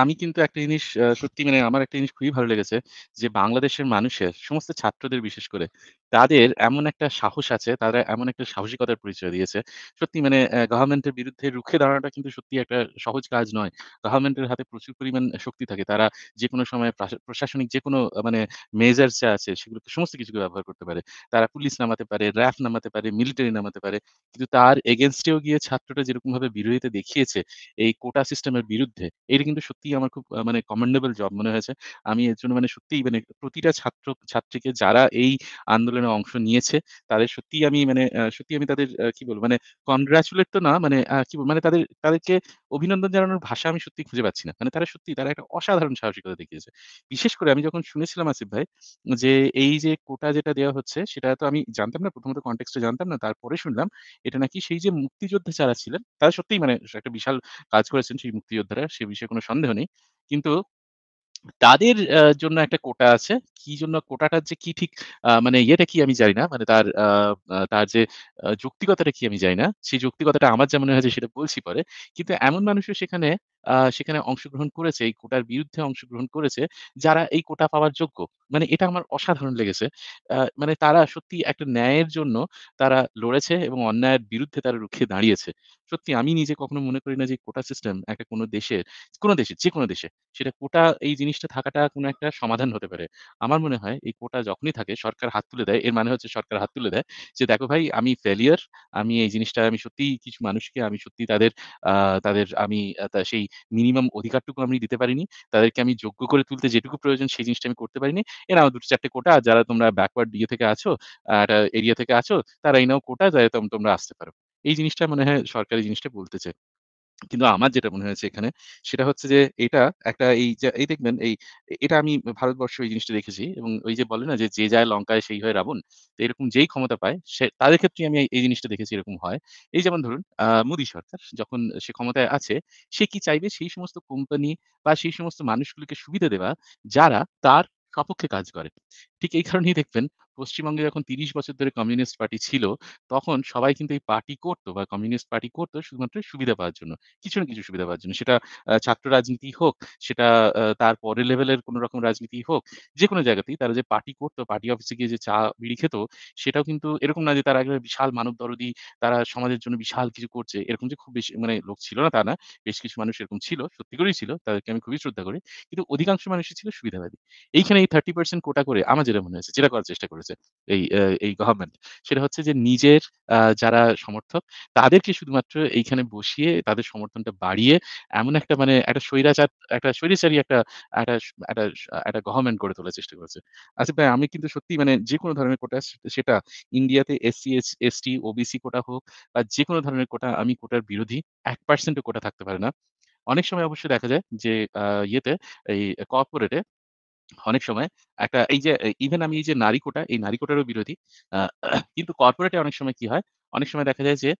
আমি কিন্তু একটা জিনিস সত্যি মানে আমার একটা জিনিস খুবই ভালো লেগেছে যে বাংলাদেশের মানুষের সমস্ত ছাত্রদের বিশেষ করে তাদের এমন একটা সাহস আছে, তারা এমন একটা সাহসিকতার পরিচয় দিয়েছে। সত্যি মানে গভর্নমেন্টের বিরুদ্ধে রুখে দাঁড়ানোটা কিন্তু সত্যিই একটা সহজ কাজ নয়। গভর্নমেন্টের হাতে প্রচুর পরিমাণ শক্তি থাকে। তারা যেকোনো সময় প্রশাসনিক যেকোনো আ মানে মেজার যা আছে সেগুলোকে সমস্ত কিছুকে ব্যবহার করতে পারে। তারা পুলিশ নামাতে পারে, র‍্যাফ নামাতে পারে, মিলিটারি নামাতে পারে। কিন্তু তার এগেইনস্ট গিয়ে ছাত্রটা যেরকম ভাবে বিরোধিতা দেখিয়েছে, এই কোটা সিস্টেমের বিরুদ্ধে, এটা কিন্তু সত্যিই আমার খুব মানে কমেন্ডেবল জব মনে হয়েছে। আমি এর জন্য মানে সত্যিই মানে প্রতিটা ছাত্র, ছাত্রীকে যারা এই আন্দোলনে অংশ নিয়েছে, তাদের সত্যিই আমি মানে আ সত্যিই আমি তাদের কি বলব মানে কনগ্রাচুলেট তো না মানে কি বলব মানে তাদের, তাদেরকে অভিনন্দন জানানোর ভাষা আমি সত্যিই খুঁজে পাচ্ছি না। মানে তারা সত্যিই তারা একটা অসাধারণ সাহসিকতা দেখিয়েছে। বিশেষ করে আমি যখন শুনেছিলাম আসিফ ভাই, যে এই যে কোটা যেটা দেওয়া হচ্ছে, সেটা তো আমি জানতাম না, প্রথমত কনটেক্সট জানতাম না। তারপরে শুনলাম, এটা নাকি সেই যে মুক্তিযোদ্ধা যারা ছিলেন, তারা সত্যিই মানে একটা বিশাল কাজ করেছেন সেই মুক্তিযোদ্ধারা সে বিষয়ে কোনো সন্দেহ নেই। কিন্তু তাদের জন্য একটা কোটা আছে। কি জন্য কোটাটার যে কি ঠিক মানে ইয়েটা কি আমি জানি না। মানে তার তার যে যৌক্তিকতাটা কি আমি জানি না। সেই যৌক্তিকতাটা আমার যেমন মনে হয়েছে সেটা বলছি পরে। কিন্তু এমন মানুষও সেখানে সেখানে অংশগ্রহণ করেছে, এই কোটার বিরুদ্ধে অংশগ্রহণ করেছে, যারা এই কোটা পাওয়ার যোগ্য। মানে এটা আমার অসাধারণ লেগেছে। মানে তারা সত্যি একটা ন্যায়ের জন্য তারা লড়েছে এবং অন্যায়ের বিরুদ্ধে তারা রুখে দাঁড়িয়েছে। সত্যি আমি নিজে কখনো মনে করি না যে কোটা সিস্টেম একটা কোনো দেশের, কোনো দেশের যেকোনো দেশে সেটা কোটা এই জিনিসটা থাকাটা কোনো একটা সমাধান হতে পারে। আমার মনে হয় এই কোটা যখনই থাকে সরকার হাত তুলে দেয়। এর মানে হচ্ছে সরকার হাত তুলে দেয় যে, "দেখো ভাই আমি ফেইলিউর। আমি এই জিনিসটা আমি সত্যিই কিছু মানুষকে আমি সত্যি তাদের তাদের আমি সেই মিনিমাম অধিকারটুকু আমি দিতে পারিনি। তাদেরকে আমি যোগ্য করে তুলতে যেটুকু প্রয়োজন সেই জিনিসটা আমি করতে পারিনি। এ নাও ২ ৪ টে কোটা আর যারা তোমরা ব্যাকওয়ার্ড ইয়ে থেকে আছো, আ একটা এরিয়া থেকে আছো, তারা এই নাও কোটা যাতে তোম তোমরা আসতে পারো।" এই জিনিসটা মনে হয় সরকারি জিনিসটা বলতেছে। কিন্তু আমার যেটা মনে হয়েছে এখানে সেটা হচ্ছে যে এটা একটা এই এই দেখবেন এই এটা আমি ভারতবর্ষে এই জিনিসটা দেখেছি এবং ওই যে বলে না যে, "যে যায় লঙ্কায় সেই হয় রাবণ।" তো এরকম যেই ক্ষমতা পায় সে তাদের ক্ষেত্রে আমি এই জিনিসটা দেখেছি এরকম হয়। এই যেমন ধরুন মোদি সরকার যখন সে ক্ষমতায় আছে, সে কি চাইবে সেই সমস্ত কোম্পানি বা সেই সমস্ত মানুষগুলোকে সুবিধা দেওয়া যারা তার সপক্ষে কাজ করে। ঠিক এই কারণেই দেখবেন পশ্চিমবঙ্গে যখন ৩০ বছর ধরে কমিউনিস্ট পার্টি ছিল, তখন সবাই কিন্তু এই পার্টি করত বা কমিউনিস্ট পার্টি করত শুধুমাত্র সুবিধা পাওয়ার জন্য। কিছু না কিছু সুবিধা পাওয়ার জন্য। সেটা ছাত্র রাজনীতি হোক, সেটা তার পরের লেভেলের কোন রকম রাজনীতি হোক, যেকোনো জায়গাতেই তারা যে পার্টি করত, পার্টি অফিসে গিয়ে যে চা বিড়ি খেত, সেটাও কিন্তু এরকম না যে তারা একেবারে বিশাল মানবদরদী, তারা সমাজের জন্য বিশাল কিছু করছে। এরকম যে খুব বেশি মানে লোক ছিল না তা না। বেশ কিছু মানুষ এরকম ছিল, সত্যি করেই ছিল। তাদেরকে আমি খুবই শ্রদ্ধা করি। কিন্তু অধিকাংশ মানুষই ছিল সুবিধাবাদী। এইখানে এই 30% কোটা করে আমার যেটা মনে হয়েছে, যেটা করার চেষ্টা করেছে এই এই গভর্নমেন্ট, সেটা হচ্ছে যে নিজের যারা সমর্থক তাদেরকে শুধুমাত্র এইখানে বসিয়ে তাদের সমর্থনটা বাড়িয়ে এমন একটা মানে একটা স্বৈরাচার একটা স্বৈরাচারী একটা একটা একটা গভর্নমেন্ট গড়ে তোলার চেষ্টা করেছে। আসিফ ভাই আমি কিন্তু সত্যিই মানে যেকোনো ধরনের কোটা সেটা ইন্ডিয়াতে SC, S ST, OBC quota হোক বা যেকোনো ধরনের কোটা আমি কোটার বিরোধী। 1% ও কোটা থাকতে পারে না। অনেক সময় অবশ্যই দেখা যায় যে ইয়েতে এই কর্পোরেটে অনেক সময় একটা এই যে ইভেন আমি এই যে নারী কোটা, এই নারী কোটারও বিরোধী। কিন্তু কর্পোরেটে অনেক সময় কি হয়? অনেক সময় দেখা যায় যে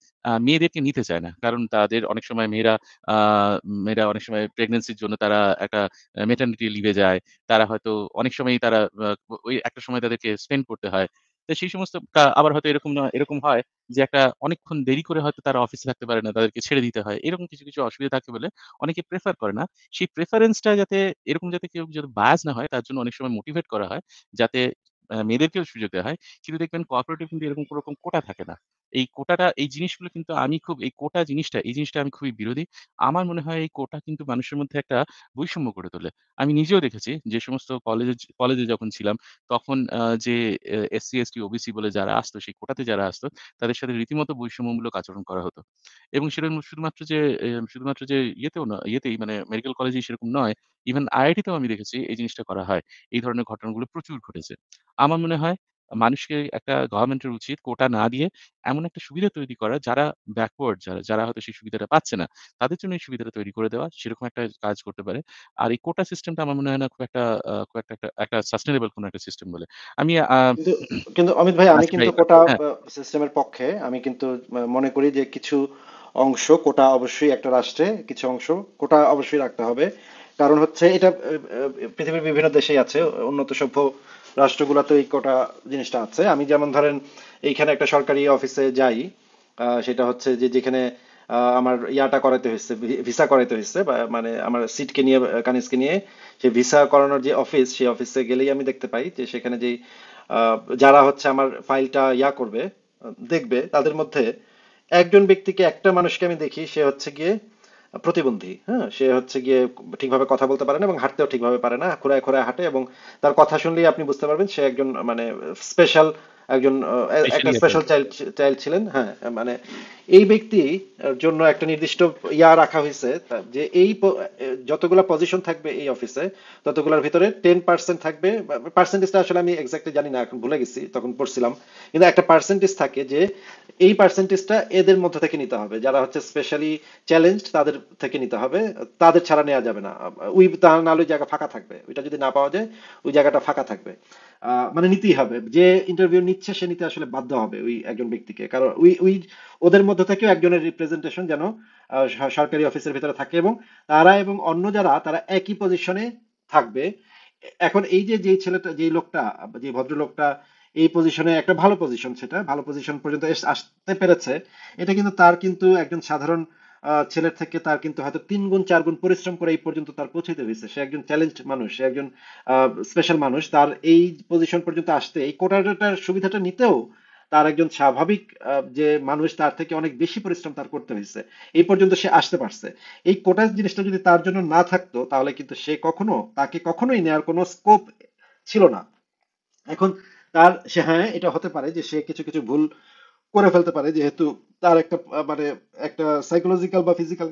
মেয়েদেরকে নিতে চায় না। কারণ তাদের অনেক সময় মেয়েরা মেয়েরা অনেক সময় প্রেগনেন্সির জন্য তারা একটা মেটার্নিটি লিভে যায়। তারা হয়তো অনেক সময় তারা ওই একটা সময় তাদেরকে স্পেন্ড করতে হয়। তো সেই সমস্ত আবার হয়তো এরকম এরকম হয় যে একটা অনেকক্ষণ দেরি করে হয়তো তারা অফিসে থাকতে পারে না। তাদেরকে ছেড়ে দিতে হয়। এরকম কিছু, কিছু অসুবিধা থাকে বলে অনেকে প্রেফার করে না। সেই প্রেফারেন্সটা যাতে এরকম যাতে কেউ যাতে বায়াস না হয় তার জন্য অনেক সময় মোটিভেট করা হয়। যাতে মেয়েদেরকেও সুযোগ দেওয়া হয়। কিন্তু দেখবেন কোঅপারেটিভ কিন্তু এরকম কোনো রকম কোটা থাকে না। এই কোটাটা এই জিনিসগুলো কিন্তু আমি খুব এই কোটা জিনিসটা, এই জিনিসটা আমি খুবই বিরোধী। আমার মনে হয় এই কোটা কিন্তু মানুষের মধ্যে একটা বৈষম্য গড়ে তোলে। আমি নিজেও দেখেছি যে সমস্ত কলেজে কলেজে যখন ছিলাম তখন যে এসসি, এসটি, ওবিসি বলে যারা আসতো সেই কোটাতে যারা আসতো তাদের সাথে রীতিমতো বৈষম্যমূলক আচরণ করা হতো। এবং সেটা শুধুমাত্র যে শুধুমাত্র যে ইয়েতেও না ইয়েতেই মানে মেডিকেল কলেজেই সেরকম নয়। ইভেন আইআইটি তেও আমি দেখেছি এই জিনিসটা করা হয়। এই ধরনের ঘটনাগুলো প্রচুর ঘটেছে। আমার মনে হয় মানুষকে একটা গভর্নমেন্টের উচিত কোটা না দিয়ে এমন একটা সুবিধা তৈরি করা যারা ব্যাকওয়ার্ড যারা, যারা হয়তো সেই সুবিধাটা পাচ্ছে না, তাদের জন্য এই সুবিধাটা তৈরি করে দেওয়া। সেরকম একটা কাজ করতে পারে। আর এই কোটা সিস্টেমটা আমার মনে হয় না খুব একটা খুব একটা একটা সাস্টেইনেবল কোন একটা সিস্টেম বলে। আমি কিন্তু অমিত ভাই আমি আচ্ছা কিন্তু কোটা হ্যাঁ। সিস্টেমের পক্ষে। আমি কিন্তু মনে করি যে কিছু অংশ কোটা অবশ্যই একটা রাষ্ট্রে কিছু অংশ কোটা অবশ্যই রাখতে হবে। কারণ হচ্ছে এটা পৃথিবীর বিভিন্ন দেশেই আছে। উন্নত সভ্য রাষ্ট্রগুলোতে এই কোটা জিনিসটা আছে। আমি যেমন ধরেন এইখানে একটা সরকারি অফিসে যাই। সেটা হচ্ছে যে যেখানে আমার ইয়াটা করাইতে হইছে, ভি ভিসা করাইতে হইছে বা মানে আমার সিটকে নিয়ে কানিজকে নিয়ে সেই ভিসা করানোর যে অফিস, সেই অফিসে গেলেই আমি দেখতে পাই যে সেখানে আ যারা হচ্ছে আমার ফাইলটা ইয়া করবে, দেখবে তাদের মধ্যে একজন ব্যক্তিকে একটা মানুষকে আমি দেখি সে হচ্ছে গিয়ে প্রতিবন্ধী। হ্যাঁ? সে হচ্ছে গিয়ে ঠিকভাবে কথা বলতে পারে না এবং হাঁটতেও ঠিকভাবে পারে না। খোঁড়ায়, খোঁড়ায় হাঁটে এবং তার কথা শুনলেই আপনি বুঝতে পারবেন সে একজন মানে স্পেশাল একজন একটা স্পেশাল চাইল্ড চাইল্ড ছিলেন হ্যাঁ মানে এই ব্যক্তি জন্য একটা নির্দিষ্ট ইয়া রাখা হয়েছে যে এই যতগুলা পজিশন থাকবে এই অফিসে ততগুলোর ভিতরে টেন পার্সেন্ট থাকবে পার্সেন্টেজটা আসলে আমি এক্স্যাক্টলি জানি না এখন ভুলে গেছি তখন পড়ছিলাম কিন্তু একটা পার্সেন্টেজ থাকে যে এই পার্সেন্টেজটা এদের মধ্যে থেকে নিতে হবে যারা হচ্ছে স্পেশালি চ্যালেঞ্জ তাদের থেকে নিতে হবে তাদের ছাড়া নেওয়া যাবে না ওই তা নাহলে ওই জায়গা ফাঁকা থাকবে ওইটা যদি না পাওয়া যায় ওই জায়গাটা ফাঁকা থাকবে। মানে নিতেই হবে। যে ইন্টারভিউ নিচ্ছে, সে নিতে আসলে বাধ্য হবে ওই একজন ব্যক্তিকে। কারণ ওই ওই ওদের মধ্য থেকেও একজনের রিপ্রেজেন্টেশন যেন সরকারি অফিসের ভিতরে থাকে এবং তারা এবং অন্য যারা, তারা একই পজিশনে থাকবে। এখন এই যে, যেই ছেলেটা, যেই লোকটা, যে ভদ্রলোকটা এই পজিশনে একটা ভালো পজিশন সেটা ভালো পজিশন পর্যন্ত আসতে পেরেছে, এটা কিন্তু তার কিন্তু একজন সাধারণ ছেলের থেকে তার কিন্তু হয়তো তিন গুণ, চার গুণ পরিশ্রম করে এই পর্যন্ত তার পৌঁছাতে হয়েছে সে একজন চ্যালেঞ্জ মানুষ, সে একজন স্পেশাল মানুষ। তার এই পজিশন পর্যন্ত আসতে, এই কোটাটার সুবিধাটা নিতেও তার একজন স্বাভাবিক যে মানুষ তার থেকে অনেক বেশি পরিশ্রম তার করতে হয়েছে। এই পর্যন্ত সে আসতে পারছে। এই কোটা জিনিসটা যদি তার জন্য না থাকতো, তাহলে কিন্তু সে কখনো, তাকে কখনোই নেওয়ার কোনো স্কোপ ছিল না। এখন তার, সে হ্যাঁ এটা হতে পারে যে সে কিছু কিছু ভুল করে ফেলতে পারে যেহেতু তার একটা মানে একটা সাইকোলজিক্যাল বা ফিজিক্যাল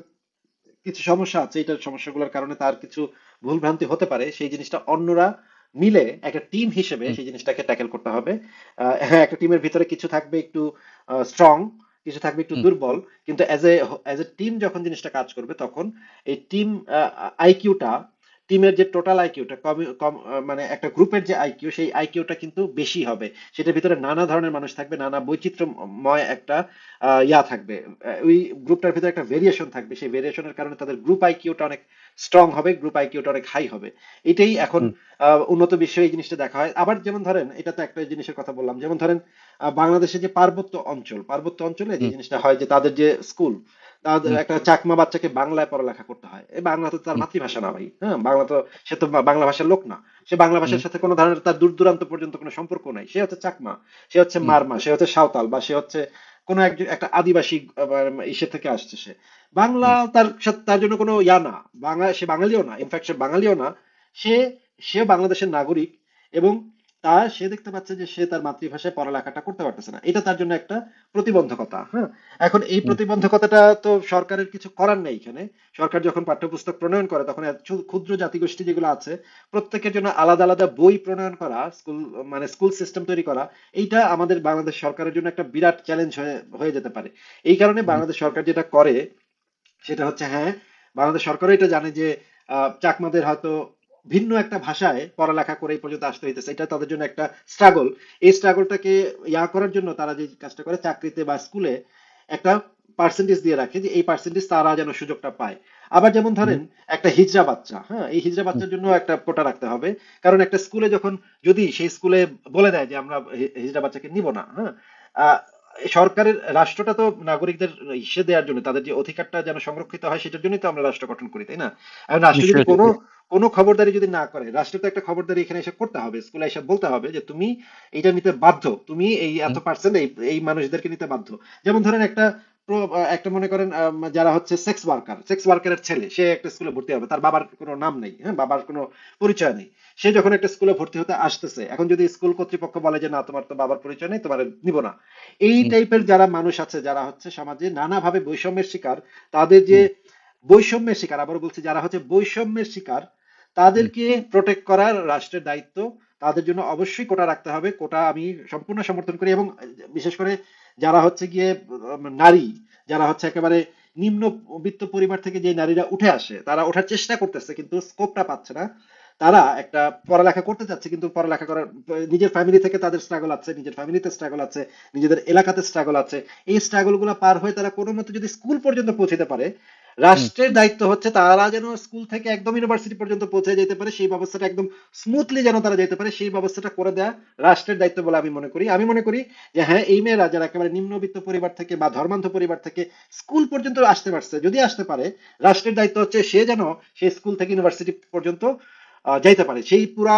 কিছু সমস্যা আছে এটার সমস্যাগুলোর কারণে তার কিছু ভুল ভ্রান্তি হতে পারে। সেই জিনিসটা অন্যরা মিলে একটা টিম হিসেবে সেই জিনিসটাকে ট্যাকেল করতে হবে। আহ, হ্যাঁ একটা টিমের ভিতরে কিছু থাকবে একটু স্ট্রং কিছু থাকবে একটু দুর্বল কিন্তু as a as a team যখন জিনিসটা কাজ করবে তখন এই টিম আইকিউটা টিমের যে টোটাল আইকিউটা মানে একটা গ্রুপের যে আইকিউ সেই আইকিউটা কিন্তু বেশি হবে। সেটার ভিতরে নানা ধরনের মানুষ থাকবে নানা বৈচিত্র্যময় একটা আহ, ইয়া থাকবে। ওই গ্রুপটার ভিতরে একটা ভেরিয়েশন থাকবে। সেই ভেরিয়েশনের কারণে তাদের গ্রুপ আইকিউটা অনেক স্ট্রং হবে গ্রুপ আইকিউটা অনেক হাই হবে। এটাই এখন আহ, উন্নত বিশ্বে এই জিনিসটা দেখা হয়। আবার যেমন ধরেন এটা তো একটা জিনিসের কথা বললাম। যেমন ধরেন বাংলাদেশের যে পার্বত্য অঞ্চল পার্বত্য অঞ্চলে যে জিনিসটা হয় যে তাদের যে স্কুল তাদের একটা চাকমা বাচ্চাকে বাংলায় পড়ালেখা করতে হয়। এই বাংলা তো তার মাতৃভাষা না ভাই হ্যাঁ? বাংলা তো সে তো বাংলা ভাষার লোক না। সে বাংলা ভাষার সাথে কোনো ধরনের তার দূর দূরান্ত পর্যন্ত কোনো সম্পর্ক নাই। সে হচ্ছে চাকমা সে হচ্ছে মারমা সে হচ্ছে সাঁওতাল বা সে হচ্ছে কোনো একজন একটা আদিবাসী ইসে থেকে আসছে সে। বাংলা তার সাথে- তার জন্য কোনো ইয়া না। বাংলা সে বাঙালিও না ইনফ্যাক্ট সে বাঙালিও না। সে সে বাংলাদেশের নাগরিক এবং তা সে দেখতে পাচ্ছে যে সে তার মাতৃভাষায় পড়ালেখাটা করতে পারতেছে না। এটা তার জন্য একটা প্রতিবন্ধকতা হ্যাঁ? এখন এই প্রতিবন্ধকতাটা তো সরকারের কিছু করার নেই এখানে। সরকার যখন পাঠ্যপুস্তক প্রণয়ন করে তখন ক্ষুদ্র জাতিগোষ্ঠী যেগুলো আছে প্রত্যেকের জন্য আলাদা আলাদা বই প্রণয়ন করা স্কুল মানে স্কুল সিস্টেম তৈরি করা এইটা আমাদের বাংলাদেশ সরকারের জন্য একটা বিরাট চ্যালেঞ্জ হয়ে হয়ে যেতে পারে। এই কারণে বাংলাদেশ সরকার যেটা করে সেটা হচ্ছে হ্যাঁ বাংলাদেশ সরকারও এটা জানে যে আহ, চাকমাদের হয়তো ভিন্ন একটা ভাষায় পড়ালেখা করে এই পর্যন্ত আসতে হইতেছে। এটা তাদের জন্য একটা স্ট্রাগল এই স্ট্রাগলটাকে ইয়া করার জন্য তারা যে কাজটা করে চাকরিতে বা স্কুলে একটা পার্সেন্টেজ দিয়ে রাখে যে এই পার্সেন্টেজ তারা যেন সুযোগটা পায়। আবার যেমন ধরেন একটা হিজড়া বাচ্চা হ্যাঁ এই হিজড়া বাচ্চার জন্য একটা কোটা রাখতে হবে। কারণ একটা স্কুলে যখন যদি সেই স্কুলে বলে দেয় যে আমরা হিজড়া বাচ্চাকে নিব না হ্যাঁ আহ, সরকারের রাষ্ট্রটা তো নাগরিকদের ইসে দেওয়ার জন্য তাদের যে অধিকারটা যেন সংরক্ষিত হয় সেটার জন্যই তো আমরা রাষ্ট্র গঠন করি তাই না? এখন রাষ্ট্র যদি। কোনো কোনো খবরদারি যদি না করে রাষ্ট্র তো একটা খবরদারি এখানে এসে করতে হবে স্কুলে এসে বলতে হবে যে তুমি এটা নিতে বাধ্য তুমি এই এত পার্সেন্ট এই এই মানুষদেরকে নিতে বাধ্য। যেমন ধরেন একটা একটা মনে করেন যারা হচ্ছে সেক্স ওয়ার্কার সেক্স ওয়ার্কারের ছেলে সে একটা স্কুলে ভর্তি হবে তার বাবার কোনো নাম নেই হ্যাঁ বাবার কোনো পরিচয় নেই। সে যখন একটা স্কুলে ভর্তি হতে আসতেছে এখন যদি স্কুল কর্তৃপক্ষ বলে যে না তোমার তো বাবার পরিচয় নেই তোমার নিব না। এই টাইপের যারা মানুষ আছে যারা হচ্ছে সমাজে নানাভাবে বৈষম্যের শিকার তাদের যে বৈষম্যের শিকার আবার বলছি যারা হচ্ছে বৈষম্যের শিকার তাদেরকে প্রোটেক্ট করার রাষ্ট্রের দায়িত্ব তাদের জন্য অবশ্যই কোটা রাখতে হবে। কোটা আমি সম্পূর্ণ সমর্থন করি এবং বিশেষ করে যারা হচ্ছে গিয়ে নারী, যারা হচ্ছে একেবারে নিম্নবিত্ত পরিবার থেকে যে নারীরা উঠে আসে, তারা ওঠার চেষ্টা করতেছে কিন্তু স্কোপটা পাচ্ছে না। তারা একটা পড়ালেখা করতে চাচ্ছে কিন্তু পড়ালেখা করার, নিজের ফ্যামিলি থেকে তাদের স্ট্রাগল আছে, নিজের ফ্যামিলিতে স্ট্রাগল আছে, নিজেদের এলাকাতে স্ট্রাগল আছে। এই স্ট্রাগলগুলো পার হয়ে তারা কোনো মতে যদি স্কুল পর্যন্ত পৌঁছতে পারে রাষ্ট্রের দায়িত্ব হচ্ছে তারা যেন স্কুল থেকে একদম ইউনিভার্সিটি পর্যন্ত পৌঁছে যেতে পারে, সেই ব্যবস্থাটা একদম স্মুথলি যেন তারা যেতে পারে, সেই ব্যবস্থাটা করে দেয়া রাষ্ট্রের দায়িত্ব বলে আমি মনে করি। আমি মনে করি যে হ্যাঁ এই মেয়েরা যারা একেবারে নিম্নবিত্ত পরিবার থেকে বা ধর্মান্ধ পরিবার থেকে স্কুল পর্যন্ত আসতে পারছে, যদি আসতে পারে, রাষ্ট্রের দায়িত্ব হচ্ছে সে যেন সেই স্কুল থেকে ইউনিভার্সিটি পর্যন্ত যাইতে পারে। সেই পুরা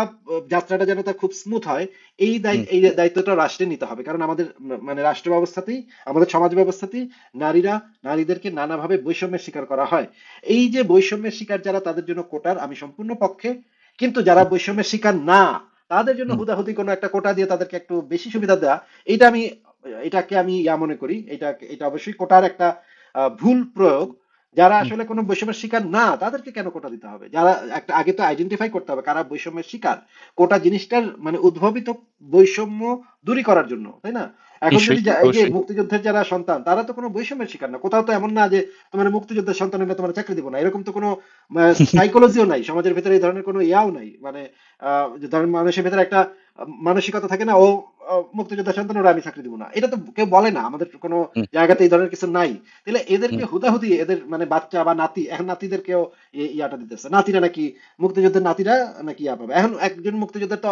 যাত্রাটা যেন তার খুব স্মুথ হয় এই এই দায়িত্বটা রাষ্ট্রে নিতে হবে। কারণ আমাদের মানে রাষ্ট্র ব্যবস্থাতেই আমাদের সমাজ ব্যবস্থাতেই নারীরা নারীদেরকে নানাভাবে বৈষম্যের শিকার করা হয়। এই যে বৈষম্যের শিকার যারা তাদের জন্য কোটার আমি সম্পূর্ণ পক্ষে। কিন্তু যারা বৈষম্যের শিকার না তাদের জন্য হুদাহুদি কোনো একটা কোটা দিয়ে তাদেরকে একটু বেশি সুবিধা দেওয়া এটা আমি এটাকে আমি ইয়া মনে করি এটা এটা অবশ্যই কোটার একটা ভুল প্রয়োগ। যারা আসলে কোনো বৈষম্যের শিকার না তাদেরকে কেন কোটা দিতে হবে? যারা একটা আগে তো আইডেন্টিফাই করতে হবে কারা বৈষম্যের শিকার। কোটা জিনিসটার মানে উদ্ভাবিত বৈষম্য দূরী করার জন্য তাই না? এখন যদি এই যে মুক্তিযুদ্ধের যারা সন্তান তারা তো কোনো বৈষম্যের শিকার না। কোথাও তো এমন না যে তোমার মুক্তিযুদ্ধের সন্তান হলে তোমার চাকরি দিব না। এরকম তো কোনো সাইকোলজিও নাই। সমাজের ভেতরে এই ধরনের কোনো ইয়াও নাই। মানে আহ, যে ধরেন মানুষের ভেতরে একটা মানসিকতা থাকে না ও আহ, মুক্তিযোদ্ধার সন্তান ওরা আমি চাকরি দিব না। এটা তো কেউ বলে না আমাদের কোনো জায়গাতে এই ধরনের কিছু নাই। তাহলে এদেরকে হুদাহুদি এদের মানে বাচ্চা বা নাতি এখন নাতিদেরকেও ইয়াটা দিতেছে। নাতিরা নাকি মুক্তিযুদ্ধের নাতিরা নাকি ইয়া পাবে? এখন একজন মুক্তিযোদ্ধার তো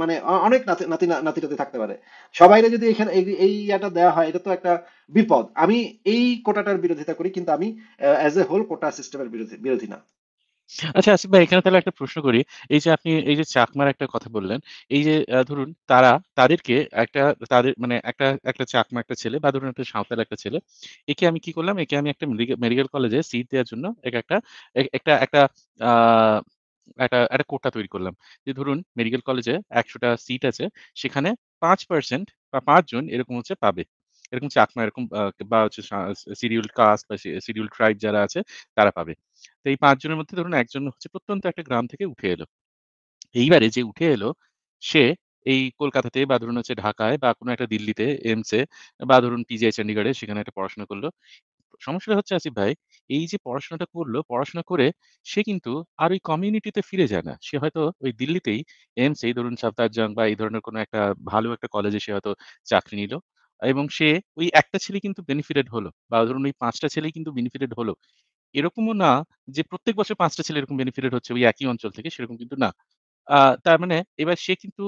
মানে অনেক নাতি নাতি নাতি থাকতে পারে। সবাইরে যদি এখানে এই এই ইয়াটা দেওয়া হয় এটা তো একটা বিপদ। আমি এই কোটাটার বিরোধিতা করি কিন্তু আমি অ্যাজ এ হোল কোটা সিস্টেমের বিরোধী বিরোধী না। আচ্ছা আসিফ ভাই এখানে তাহলে একটা প্রশ্ন করি। এই যে আপনি এই যে চাকমার একটা কথা বললেন, এই যে ধরুন তারা তাদেরকে একটা তাদের মানে একটা একটা চাকমা একটা ছেলে বা ধরুন একটা সাঁওতাল একটা ছেলে। একে আমি কি করলাম? একে আমি একটা মেডিকে মেডিকেল কলেজে সিট দেওয়ার জন্য একে একটা একটা একটা একটা একটা কোটা তৈরি করলাম। যে ধরুন মেডিকেল কলেজে ১০০ টা সিট আছে। সেখানে ৫% বা ৫ জন এরকম হচ্ছে পাবে। এরকম চাকমা এরকম বা হচ্ছে সা শিডিউলড কাস্ট বা শি শিডিউলড ট্রাইব যারা আছে তারা পাবে। তো এই ৫ জনের মধ্যে ধরুন একজন হচ্ছে প্রত্যন্ত একটা গ্রাম থেকে উঠে এলো। এইবারে যে উঠে এলো সে এই কলকাতাতে বা ধরুন হচ্ছে ঢাকায় বা কোনো একটা দিল্লিতে এইমসে বা ধরুন পিজিআই চন্ডিগড়ে সেখানে একটা পড়াশোনা করল। সমস্যাটা হচ্ছে আসিফ ভাই, এই যে পড়াশোনাটা করল, পড়াশোনা করে সে কিন্তু আর ওই কমিউনিটিতে ফিরে যায় না। সে হয়তো ওই দিল্লিতেই এইমসেই ধরুন সাফদারজং বা এই ধরনের কোনো একটা ভালো একটা কলেজে সে হয়তো চাকরি নিল এবং সে ওই একটা ছেলে কিন্তু বেনিফিটেড হলো বা ধরুন ওই ৫ টা ছেলেই কিন্তু বেনিফিটেড হলো। এরকমও না যে প্রত্যেক বছর পাঁচটা ছেলে এরকম বেনিফিটেড হচ্ছে ওই একই অঞ্চল থেকে সেরকম কিন্তু না। তার মানে এবার সে কিন্তু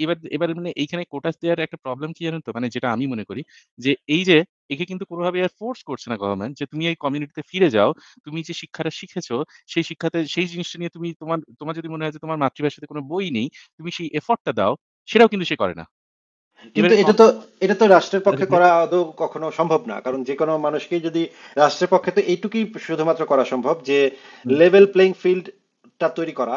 এবার এবার মানে এইখানে কোটা দেওয়ার একটা প্রবলেম কি জানেন তো? মানে যেটা আমি মনে করি যে এই যে একে কিন্তু কোনোভাবে আর ফোর্স করছে না গভর্নমেন্ট যে তুমি এই কমিউনিটিতে ফিরে যাও। তুমি যে শিক্ষাটা শিখেছো সেই শিক্ষাতে সেই জিনিসটা নিয়ে তুমি তোমার তোমার যদি মনে হয় যে তোমার মাতৃভাষাতে কোনো বই নেই, তুমি সেই এফোর্ট টা দাও, সেটাও কিন্তু সে করে না। কিন্তু এটা তো এটা তো রাষ্ট্রের পক্ষে করা আদৌ কখনো সম্ভব না। কারণ যে কোনো মানুষকে যদি রাষ্ট্রের পক্ষে তো এইটুকুই শুধুমাত্র করা সম্ভব যে লেভেল প্লেইং ফিল্ডটা তৈরি করা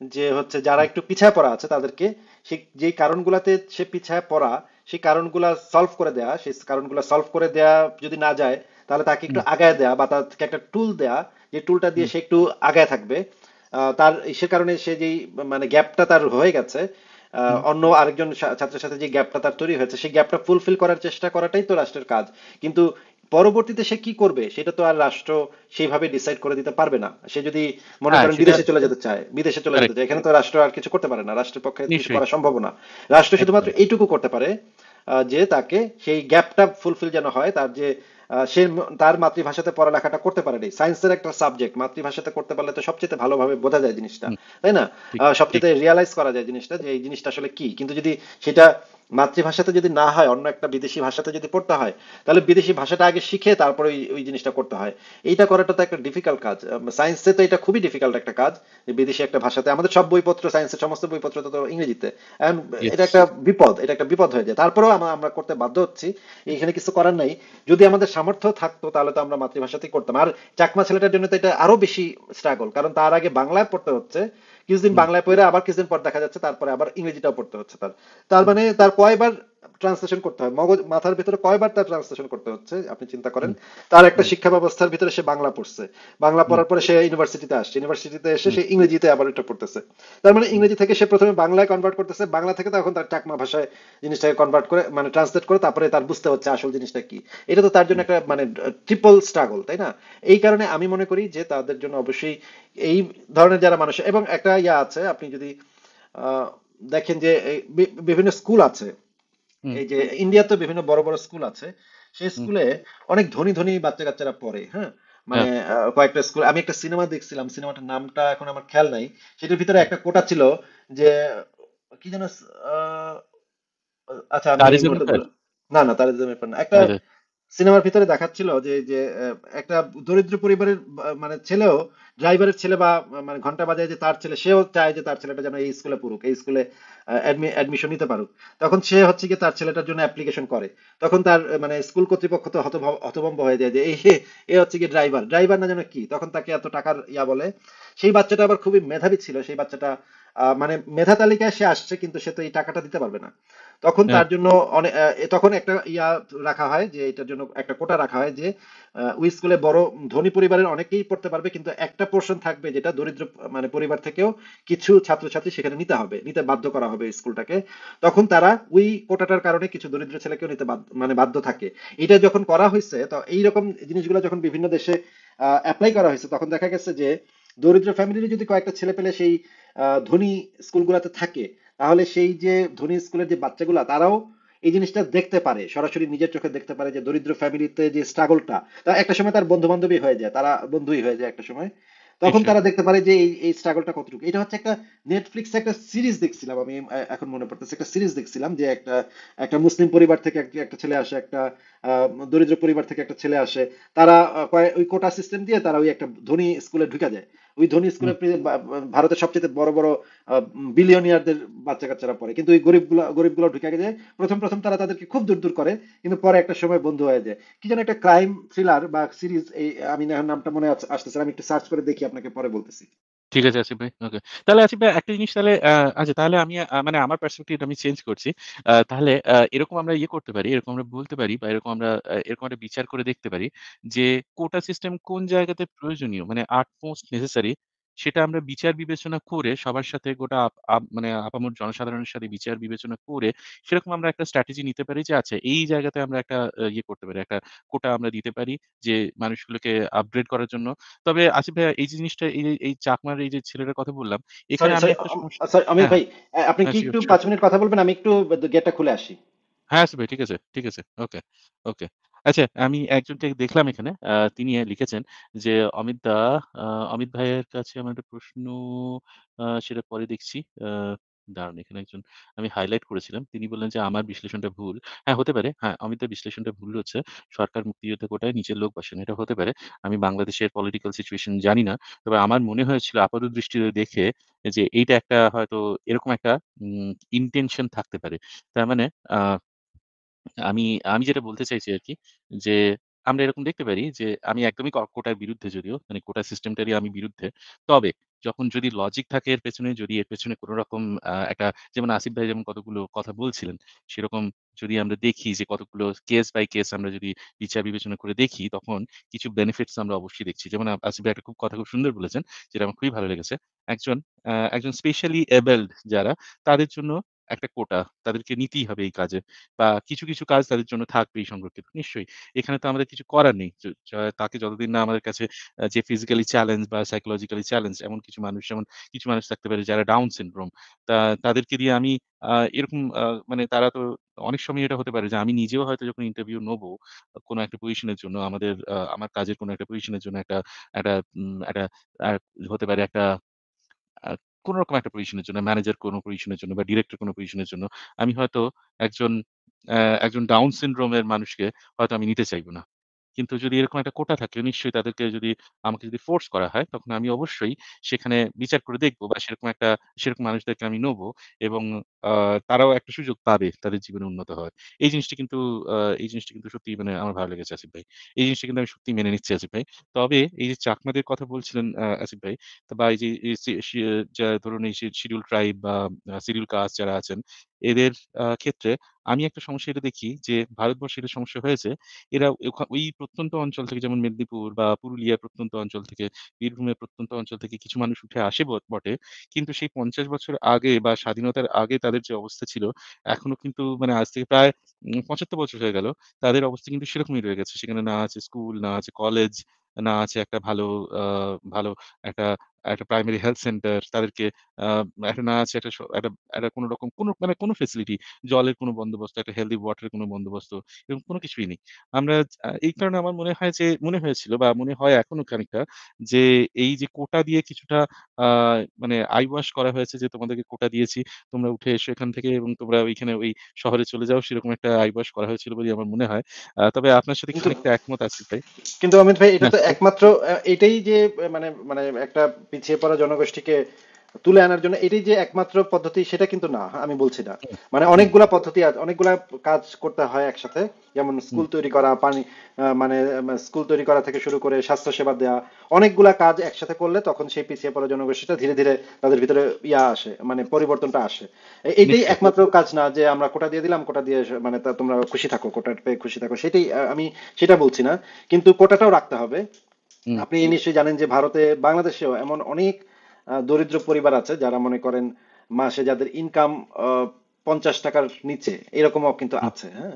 যে হচ্ছে যারা একটু পিছায় পড়া আছে তাদেরকে সেই যেই কারণগুলাতে সে পিছায় পড়া সেই কারণগুলা সলভ করে দেয়া সেই কারণগুলা সলভ করে দেয়া যদি না যায় তাহলে তাকে একটু আগায় দেয়া বা তাকে একটা টুল দেয়া যে টুলটা দিয়ে সে একটু আগায় থাকবে। আহ, তার সে কারণে সে যেই মানে গ্যাপটা তার হয়ে গেছে অন্য আরেকজন ছাত্রের সাথে যে গ্যাপটা তার তৈরি হয়েছে সেই গ্যাপটা ফুলফিল করার চেষ্টা করাটাই তো রাষ্ট্রের কাজ। কিন্তু পরবর্তীতে সে কি করবে সেটা তো আর রাষ্ট্র সেইভাবে ডিসাইড করে দিতে পারবে না। সে যদি মনে হ্যাঁ, করেন বিদেশে চলে যেতে চায় বিদেশে চলে যেতে চায় এখানে তো রাষ্ট্র আর কিছু করতে পারে না। রাষ্ট্রের পক্ষে কিছু করা সম্ভব না। রাষ্ট্র শুধুমাত্র এইটুকু করতে পারে যে তাকে সেই গ্যাপটা ফুলফিল যেন হয় তার যে সে তার মাতৃভাষাতে পড়ালেখাটা করতে পারেনি। সায়েন্সের একটা সাবজেক্ট মাতৃভাষাতে করতে পারলে তো সবচেয়ে ভালোভাবে বোঝা যায় জিনিসটা তাই না? সবচেয়ে রিয়ালাইজ করা যায় জিনিসটা যে এই জিনিসটা আসলে কি। কিন্তু যদি সেটা মাতৃভাষাতে যদি না হয় অন্য একটা বিদেশি ভাষাতে যদি পড়তে হয় তাহলে বিদেশি ভাষাটা আগে শিখে তারপরে ওই ওই জিনিসটা করতে হয়। এইটা করাটা তো একটা ডিফিকাল্ট কাজ। সায়েন্সে তো এটা খুবই ডিফিকাল্ট একটা কাজ বিদেশি একটা ভাষাতে। আমাদের সব বইপত্র সায়েন্সের সমস্ত বইপত্র তো ইংরেজিতে। এটা একটা বিপদ এটা একটা বিপদ হয়ে যায়। তারপরেও আমরা আমরা করতে বাধ্য হচ্ছি এখানে কিছু করার নাই। যদি আমাদের সামর্থ্য থাকতো তাহলে তো আমরা মাতৃভাষাতেই করতাম। আর চাকমা ছেলেটার জন্য তো এটা আরও বেশি স্ট্রাগল কারণ তার আগে বাংলায় পড়তে হচ্ছে। কিছুদিন বাংলায় পড়ে আবার কিছুদিন পর দেখা যাচ্ছে তারপরে আবার ইংরেজিটাও পড়তে হচ্ছে তার। তার মানে তার কয়বার ট্রান্সলেশন করতে হয়। মগজ মাথার ভিতরে কয়বার তার ট্রান্সলেশন করতে হচ্ছে আপনি চিন্তা করেন। তার একটা শিক্ষা ব্যবস্থার ভিতরে সে বাংলা পড়ছে। বাংলা পড়ার পরে সে ইউনিভার্সিটিতে আসছে। ইউনিভার্সিটিতে এসে সে ইংরেজিতে আবার এটা পড়তেছে। তার মানে ইংরেজি থেকে সে প্রথমে বাংলায় কনভার্ট করতেছে। বাংলা থেকে তখন তার চাকমা ভাষায় জিনিসটাকে কনভার্ট করে মানে ট্রান্সলেট করে তারপরে তার বুঝতে হচ্ছে আসল জিনিসটা কি। এটা তো তার জন্য একটা মানে ট্রিপল স্ট্রাগল তাই না? এই কারণে আমি মনে করি যে তাদের জন্য অবশ্যই এই ধরনের যারা মানুষ এবং একটা ইয়া আছে আপনি যদি আহ, দেখেন যে বিভিন্ন স্কুল আছে এই যে ইন্ডিয়াতে বিভিন্ন বড় বড় স্কুল আছে সেই স্কুলে অনেক ধনী ধনী বাচ্চা কাচ্চারা পড়ে হ্যাঁ? মানে হ্যাঁ, কয়েকটা স্কুল আমি একটা সিনেমা দেখছিলাম সিনেমাটার নামটা এখন আমার খেয়াল নাই। সেটার ভিতরে একটা কোটা ছিল যে কি যেন আহ, আচ্ছা না না তার একটা সিনেমার ভিতরে দেখাচ্ছিল যে যে একটা দরিদ্র পরিবারের মানে ছেলেও ড্রাইভারের ছেলে বা মানে ঘণ্টা বাজায় যে তার ছেলে, সেও চায় যে তার ছেলেটা যেন এই স্কুলে পড়ুক, এই স্কুলে অ্যাডমিশন নিতে পারুক। তখন সে হচ্ছে কি তার ছেলেটার জন্য অ্যাপ্লিকেশন করে। তখন তার মানে স্কুল কর্তৃপক্ষ তো হতভম্ব হয়ে যায় যে, এই এ হচ্ছে কি ড্রাইভার। ড্রাইভার না যেন কি? তখন তাকে এত টাকার ইয়া বলে। সেই বাচ্চাটা আবার খুবই মেধাবী ছিল। সেই বাচ্চাটা মানে মেধা তালিকায় সে আসছে কিন্তু সে তো এই টাকাটা দিতে পারবে না। তখন হ্যাঁ। তার জন্য অনেক তখন একটা ইয়া রাখা হয় যে এটার জন্য একটা কোটা রাখা হয় যে ওই স্কুলে বড় ধনী পরিবারের অনেকেই পড়তে পারবে কিন্তু একটা পোর্শন থাকবে যেটা দরিদ্র মানে পরিবার থেকেও কিছু ছাত্রছাত্রী সেখানে নিতে হবে নিতে বাধ্য করা হবে স্কুলটাকে। তখন তারা ওই কোটাটার কারণে কিছু দরিদ্র ছেলেকেও নিতে বাধ্য মানে বাধ্য থাকে। এটা যখন করা হয়েছে তো এইরকম জিনিসগুলো যখন বিভিন্ন দেশে অ্যাপ্লাই করা হয়েছে তখন দেখা গেছে যে দরিদ্র ফ্যামিলির যদি কয়েকটা ছেলে পেলে সেই ধনী স্কুলগুলোতে থাকে তাহলে সেই যে ধনী স্কুলের যে বাচ্চাগুলা তারাও এই জিনিসটা দেখতে পারে সরাসরি নিজের চোখে দেখতে পারে যে দরিদ্র ফ্যামিলিতে যে স্ট্রাগলটা তা একটা সময় তার বন্ধু বান্ধবী হয়ে যায় তারা বন্ধুই হয়ে যায় একটা সময় তখন তারা দেখতে পারে যে এই স্ট্রাগলটা কতটুকু। এটা হচ্ছে একটা নেটফ্লিক্সে একটা সিরিজ দেখছিলাম আমি এখন মনে পড়তেছে একটা সিরিজ দেখছিলাম যে একটা একটা মুসলিম পরিবার থেকে একটা ছেলে আসে একটা আহ, দরিদ্র পরিবার থেকে একটা ছেলে আসে তারা ওই কোটা সিস্টেম দিয়ে তারা ওই একটা ধনী স্কুলে ঢুকে যায়। ওই ধনী স্কুলে ভারতের সবচেয়ে বড় বড় বিলিয়নিয়ারদের বাচ্চা কাচ্চারা পড়ে। কিন্তু ওই গরিবগুলা গরিবগুলো গরিবগুলো ঢুকে গেছে। প্রথম প্রথম তারা তাদেরকে খুব দূর দূর করে কিন্তু পরে একটা সময় বন্ধু হয়ে যায়। কি যেন একটা ক্রাইম থ্রিলার বা সিরিজ এই আমি না- নামটা মনে আস- আসতেছে আমি একটু সার্চ করে দেখি আপনাকে পরে বলতেছি। ঠিক আছে আসিফ ভাই। ওকে। তাহলে আসিফ ভাই একটা জিনিস তাহলে আহ, আচ্ছা তাহলে আমি মানে আমার পার্সপেক্টিভ আমি চেঞ্জ করছি। আহ, তাহলে আহ, এরকম আমরা ইয়ে করতে পারি, এরকম আমরা বলতে পারি বা এরকম আমরা এরকম একটা বিচার করে দেখতে পারি যে কোটা সিস্টেম কোন জায়গাতে প্রয়োজনীয় মানে utmost necessary সেটা আমরা বিচার বিবেচনা করে সবার সাথে গোটা আপ আপ মানে আপামর জনসাধারণের সাথে বিচার বিবেচনা করে সেরকম আমরা একটা স্ট্র্যাটেজি নিতে পারি যে আচ্ছা এই জায়গাতে আমরা একটা ইয়ে করতে পারি, একটা কোটা আমরা দিতে পারি যে মানুষগুলোকে আপগ্রেড করার জন্য। তবে আসিফ ভাইয়া এই জিনিসটা এই যে এই চাকমার এই যে ছেলেটার কথা বললাম, এখানে সরি আমি সরি একটা সমস্যা সরি অমিত হ্যাঁ, ভাই আপনি হ্যাঁ, কি একটু sure. পাঁচ মিনিট কথা বলবেন আমি একটু গেটটা খুলে আসি হ্যাঁ, আসিফ ভাই ঠিক আছে, ঠিক আছে। ওকে, ওকে। আচ্ছা আমি একজনকে দেখলাম এখানে তিনি লিখেছেন যে অমিত দা অমিত ভাইয়ের কাছে আমার একটা প্রশ্ন সেটা পরে দেখছি। দাঁড়ান এখানে একজন আমি হাইলাইট করেছিলাম। তিনি বললেন যে আমার বিশ্লেষণটা ভুল। হ্যাঁ, হতে পারে। হ্যাঁ, অমিতের বিশ্লেষণটা ভুল হচ্ছে। সরকার মুক্তিযুদ্ধ কোটায় নিচের লোক বসানো। এটা হতে পারে। আমি বাংলাদেশের পলিটিক্যাল সিচুয়েশন জানি না। তবে আমার মনে হয়েছিল আপাতদৃষ্টিতে দেখে যে এইটা একটা হয়তো এরকম একটা ইনটেনশন থাকতে পারে। তার মানে আমি আমি যেটা বলতে চাইছি আরকি যে, আমরা এরকম দেখতে পারি যে, আমি একদমই ক কোটার বিরুদ্ধে যদিও, মানে কোটা সিস্টেমটারই আমি বিরুদ্ধে। তবে যখন যদি লজিক থাকে এর পেছনে, যদি এর পেছনে কোন রকম একটা যেমন আসিফ ভাই যেমন কতগুলো কথা বলছিলেন, সেরকম যদি আমরা দেখি যে কতগুলো কেস বাই কেস আমরা যদি বিচার বিবেচনা করে দেখি, তখন কিছু বেনিফিটস আমরা অবশ্যই দেখছি। যেমন আসিফ ভাই একটা খুব কথা খুব সুন্দর বলেছেন, যেটা আমার খুবই ভালো লেগেছে। একজন একজন স্পেশালি এবলড যারা, তাদের জন্য একটা কোটা, তাদেরকে নিতেই হবে এই কাজে। বা কিছু, কিছু কাজ তাদের জন্য থাকবেই সংরক্ষিত। নিশ্চয়ই। এখানে তো আমাদের কিছু করার নেই। তাকে যতদিন না আমাদের কাছে যে ফিজিক্যালি চ্যালেঞ্জ বা সাইকোলজিক্যালি চ্যালেঞ্জ এমন কিছু মানুষ যেমন কিছু মানুষ থাকতে পারে যারা ডাউন সিনড্রোম। তা তাদেরকে দিয়ে আমি এরকম মানে তারা তো অনেক সময় এটা হতে পারে যে আমি নিজেও হয়তো যখন ইন্টারভিউ নেব কোনো একটা পজিশনের জন্য আমাদের আমার কাজের কোনো একটা পজিশনের জন্য একটা একটা একটা হতে পারে একটা কোন রকম একটা পজিশনের জন্য, ম্যানেজার কোনো পজিশনের জন্য বা ডিরেক্টর কোন পজিশনের জন্য আমি হয়তো একজন একজন ডাউন সিনড্রোম এর মানুষকে হয়তো আমি নিতে চাইব না। কিন্তু যদি এরকম একটা কোটা থাকে নিশ্চয়ই তাদেরকে যদি আমাকে যদি ফোর্স করা হয় তখন আমি অবশ্যই সেখানে বিচার করে দেখব বা সেরকম একটা সেরকম মানুষদেরকে আমি নোবো এবং তারাও একটা সুযোগ পাবে তাদের জীবনে উন্নত হওয়ার। এই জিনিসটা কিন্তু এই জিনিসটা কিন্তু সত্যি মানে আমার ভালো লেগেছে আসিফ ভাই। এই জিনিসটা কিন্তু আমি সত্যি মেনে নিচ্ছি আসিফ ভাই। তবে এই যে চাকমাদের কথা বলছিলেন আসিফ ভাই বা এই যে ধরুন এই শিডিউল ট্রাইব বা শিডিউল কাস্ট যারা আছেন, এদের ক্ষেত্রে আমি একটা সমস্যা এটা দেখি যে ভারতবর্ষে এটা সমস্যা হয়েছে। এরা ওই প্রত্যন্ত অঞ্চল থেকে যেমন মেদিনীপুর বা পুরুলিয়ার প্রত্যন্ত অঞ্চল থেকে, বীরভূমের প্রত্যন্ত অঞ্চল থেকে কিছু মানুষ উঠে আসে বটে। কিন্তু সেই ৫০ বছর আগে বা স্বাধীনতার আগে তাদের যে অবস্থা ছিল, এখনও কিন্তু মানে আজ থেকে প্রায় পঁচাত্তর বছর হয়ে গেল। তাদের অবস্থা কিন্তু সেরকমই রয়ে গেছে। সেখানে না আছে স্কুল, না আছে কলেজ, না আছে একটা ভালো ভালো একটা একটা প্রাইমারি হেলথ সেন্টার। তাদেরকে একটা না আছে একটা একটা একটা কোন রকম কোন মানে কোনো ফেসিলিটি, জলের কোনো বন্দোবস্ত, একটা হেলথি ওয়াটার কোনো বন্দোবস্ত, এরকম কোনো কিছুই নেই। আমরা এই কারণে আমার মনে হয় যে মনে হয়েছিল বা মনে হয় এখনও খানিকটা যে এই যে কোটা দিয়ে কিছুটা মানে আইওয়াশ করা হয়েছে যে তোমাদেরকে কোটা দিয়েছি। তোমরা উঠে এসো এখান থেকে এবং তোমরা ওইখানে ওই শহরে চলে যাও সেরকম একটা আই ওয়াশ করা হয়েছিল বলে আমার মনে হয়। তবে আপনার সাথে কিন্তু খানিকটা একমত আছি ভাই। কিন্তু অমিত ভাই এটা হ্যাঁ, তো একমাত্র এটাই যে মানে মানে একটা পিছিয়ে পড়া জনগোষ্ঠীকে তুলে আনার জন্য এটাই যে একমাত্র পদ্ধতি সেটা কিন্তু না আমি বলছি না। মানে অনেকগুলা পদ্ধতি আছে অনেকগুলা কাজ করতে হয় একসাথে যেমন স্কুল তৈরি করা পানি মানে স্কুল তৈরি করা থেকে শুরু করে স্বাস্থ্য সেবা দেওয়া অনেকগুলা কাজ একসাথে করলে তখন সেই পিছিয়ে পড়া জনগোষ্ঠীটা ধীরে ধীরে তাদের ভিতরে ইয়া আসে মানে পরিবর্তনটা আসে। এ- এইটাই নিশ্চয়ই। একমাত্র কাজ না যে আমরা কোটা দিয়ে দিলাম কোটা দিয়ে মানে তা তোমরা খুশি থাকো কোটা পেয়ে খুশি থাকো সেটাই আমি সেটা বলছি না। কিন্তু কোটাটাও রাখতে হবে। আপনি নিশ্চয়ই জানেন যে ভারতে বাংলাদেশেও এমন অনেক আহ, দরিদ্র পরিবার আছে যারা মনে করেন মাসে যাদের ইনকাম পঞ্চাশ টাকার নিচে এরকমও কিন্তু আছে হ্যাঁ?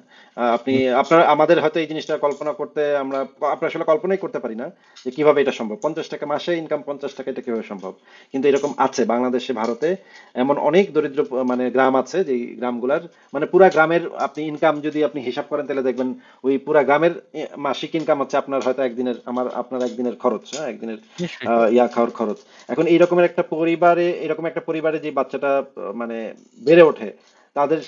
আপনি আপনার আমাদের হয়তো এই জিনিসটা কল্পনা করতে আমরা আমরা আসলে কল্পনাই করতে পারি না যে কীভাবে এটা সম্ভব। পঞ্চাশ টাকা মাসে ইনকাম পঞ্চাশ টাকা এটা কীভাবে সম্ভব? কিন্তু এরকম আছে বাংলাদেশে ভারতে এমন অনেক দরিদ্র মানে গ্রাম আছে যে গ্রামগুলার মানে পুরা গ্রামের আপনি ইনকাম যদি আপনি হিসাব করেন তাহলে দেখবেন ওই পুরা গ্রামের মাসিক ইনকাম হচ্ছে আপনার হয়তো একদিনের আমার আপনার একদিনের খরচ হ্যাঁ? একদিনের ইয়া খাওয়ার খরচ। এখন এইরকমের একটা পরিবারে এরকম একটা পরিবারে যে বাচ্চাটা মানে বেড়ে ওঠে তাদের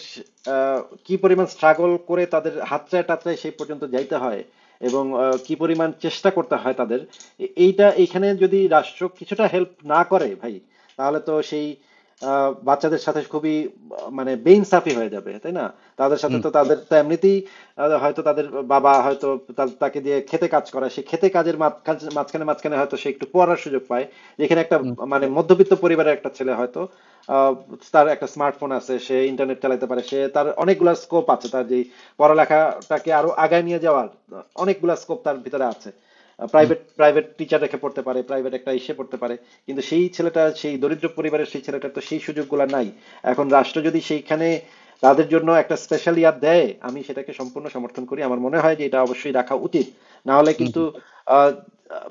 কি পরিমাণ স্ট্রাগল করে তাদের হাতটায় টাতরায় সেই পর্যন্ত যাইতে হয় এবং কি পরিমাণ চেষ্টা করতে হয় তাদের এইটা এইখানে যদি রাষ্ট্র কিছুটা হেল্প না করে ভাই, তাহলে তো সেই বাচ্চাদের সাথে খুবই মানে বেইনসাফি হয়ে যাবে তাই না? তাদের সাথে তো তাদের তো এমনিতেই হয়তো তাদের বাবা হয়তো তাকে দিয়ে খেতে কাজ করায় সেই খেতে কাজের মাঝখানে মাঝখানে হয়তো সে একটু পড়ার সুযোগ পায়। যেখানে একটা মানে মধ্যবিত্ত পরিবারের একটা ছেলে হয়তো আহ, তার একটা স্মার্টফোন আছে সে ইন্টারনেট চালাতে পারে সে তার অনেকগুলা স্কোপ আছে তার যে পড়ালেখাটাকে আরও আগায় নিয়ে যাওয়ার অনেকগুলা স্কোপ তার ভিতরে আছে। প্রাইভেট প্রাইভেট টিচার রেখে পড়তে পারে প্রাইভেট একটা ইসে পড়তে পারে। কিন্তু সেই ছেলেটা সেই দরিদ্র পরিবারের সেই ছেলেটার তো সেই সুযোগগুলো নাই। এখন রাষ্ট্র যদি সেইখানে তাদের জন্য একটা স্পেশাল ইয়ার দেয় আমি সেটাকে সম্পূর্ণ সমর্থন করি। আমার মনে হয় যে এটা অবশ্যই রাখা উচিত। না হলে কিন্তু আহ,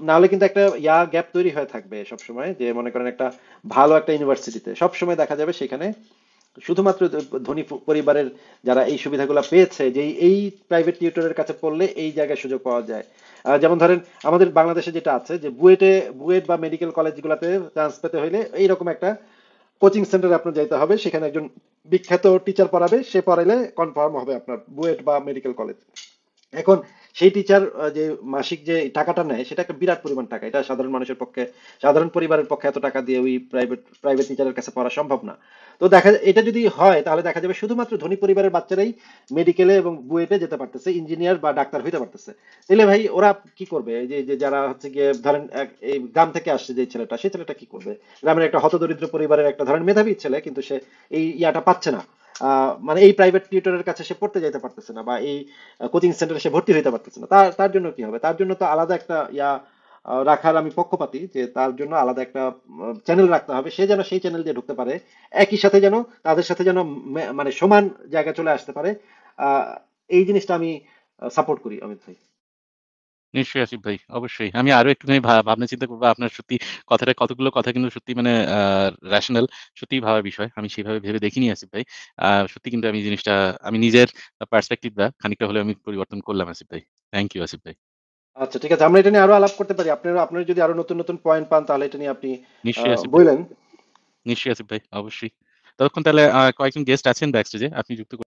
না হলে কিন্তু একটা ইয়া গ্যাপ তৈরি হয়ে থাকবে সব সময় যে মনে করেন একটা ভালো একটা ইউনিভার্সিটিতে সব সময় দেখা যাবে সেখানে শুধুমাত্র ধনী পরিবারের যারা এই সুবিধাগুলো পেয়েছে, যে এই প্রাইভেট টিউটরের কাছে পড়লে এই জায়গায় সুযোগ পাওয়া যায়। যেমন ধরেন, আমাদের বাংলাদেশে যেটা আছে, যে বুয়েটে, বুয়েট বা মেডিকেল কলেজগুলোতে চান্স পেতে হইলে এইরকম একটা কোচিং সেন্টারে আপনার যাইতে হবে, সেখানে একজন বিখ্যাত টিচার পড়াবে, সে পড়াইলে কনফার্ম হবে আপনার বুয়েট বা মেডিকেল কলেজ এখন সেই টিচার যে মাসিক যে টাকাটা নেয়, সেটা একটা বিরাট পরিমাণ টাকা। এটা সাধারণ মানুষের পক্ষে, সাধারণ পরিবারের পক্ষে এত টাকা দিয়ে ওই প্রাইভেট প্রাইভেট টিচারের কাছে পড়া সম্ভব না। তো দেখা, এটা যদি হয়, তাহলে দেখা যাবে শুধুমাত্র ধনী পরিবারের বাচ্চারাই মেডিকেলে এবং বুয়েটে যেতে পারতেছে ইঞ্জিনিয়ার বা ডাক্তার হইতে পারতেছে। তাহলে ভাই, ওরা কি করবে? যে যারা হচ্ছে গিয়ে ধরেন এই গ্রাম থেকে আসছে যে ছেলেটা সেই ছেলেটা কি করবে? গ্রামের একটা হতদরিদ্র পরিবারের একটা ধরেন মেধাবী ছেলে, কিন্তু সে এই ইয়াটা পাচ্ছে না। মানে এই প্রাইভেট টিউটরের কাছে সে পড়তে যাইতে পারতেছে না বা এই কোচিং সেন্টারে সে ভর্তি হইতে পারতেছে না। তার তার জন্য কি হবে? তার জন্য তো আলাদা একটা ইয়া রাখার আমি পক্ষপাতি যে তার জন্য আলাদা একটা চ্যানেল রাখতে হবে। সে যেন সেই চ্যানেল দিয়ে ঢুকতে পারে, একই সাথে যেন, তাদের সাথে যেন মানে সমান জায়গায় চলে আসতে পারে। এই জিনিসটা আমি সাপোর্ট করি অমিত ভাই। নিশ্চয়ই আসিফ ভাই, অবশ্যই। আমি আরও একটুখানি ভা ভাবনা চিন্তা করব। আপনার সত্যি কথাটা কতগুলো কথা কিন্তু সত্যি মানে rational সত্যিই ভাবার বিষয়। আমি সেভাবে ভেবে দেখিনি আসিফ ভাই। আ সত্যি কিন্তু আমি জিনিসটা আমি নিজের পার্সপেক্টিভ টা খানিকটা হলেও আমি পরিবর্তন করলাম আসিফ ভাই। থ্যাংক ইউ আসিফ ভাই। আচ্ছা ঠিক আছে আমরা এটা নিয়ে আরও আলাপ করতে পারি আপনারা আপনারা যদি আরও নতুন নতুন পয়েন্ট পান তাহলে এটা নিয়ে আপনি নিশ্চয়ই আহ, আসিফ ভাই। বললেন নিশ্চয়ই আসিফ ভাই, অবশ্যই। ততক্ষণ তাহলে কয়েকজন গেস্ট আছেন ব্যাক স্টেজে। আপনি যুক্ত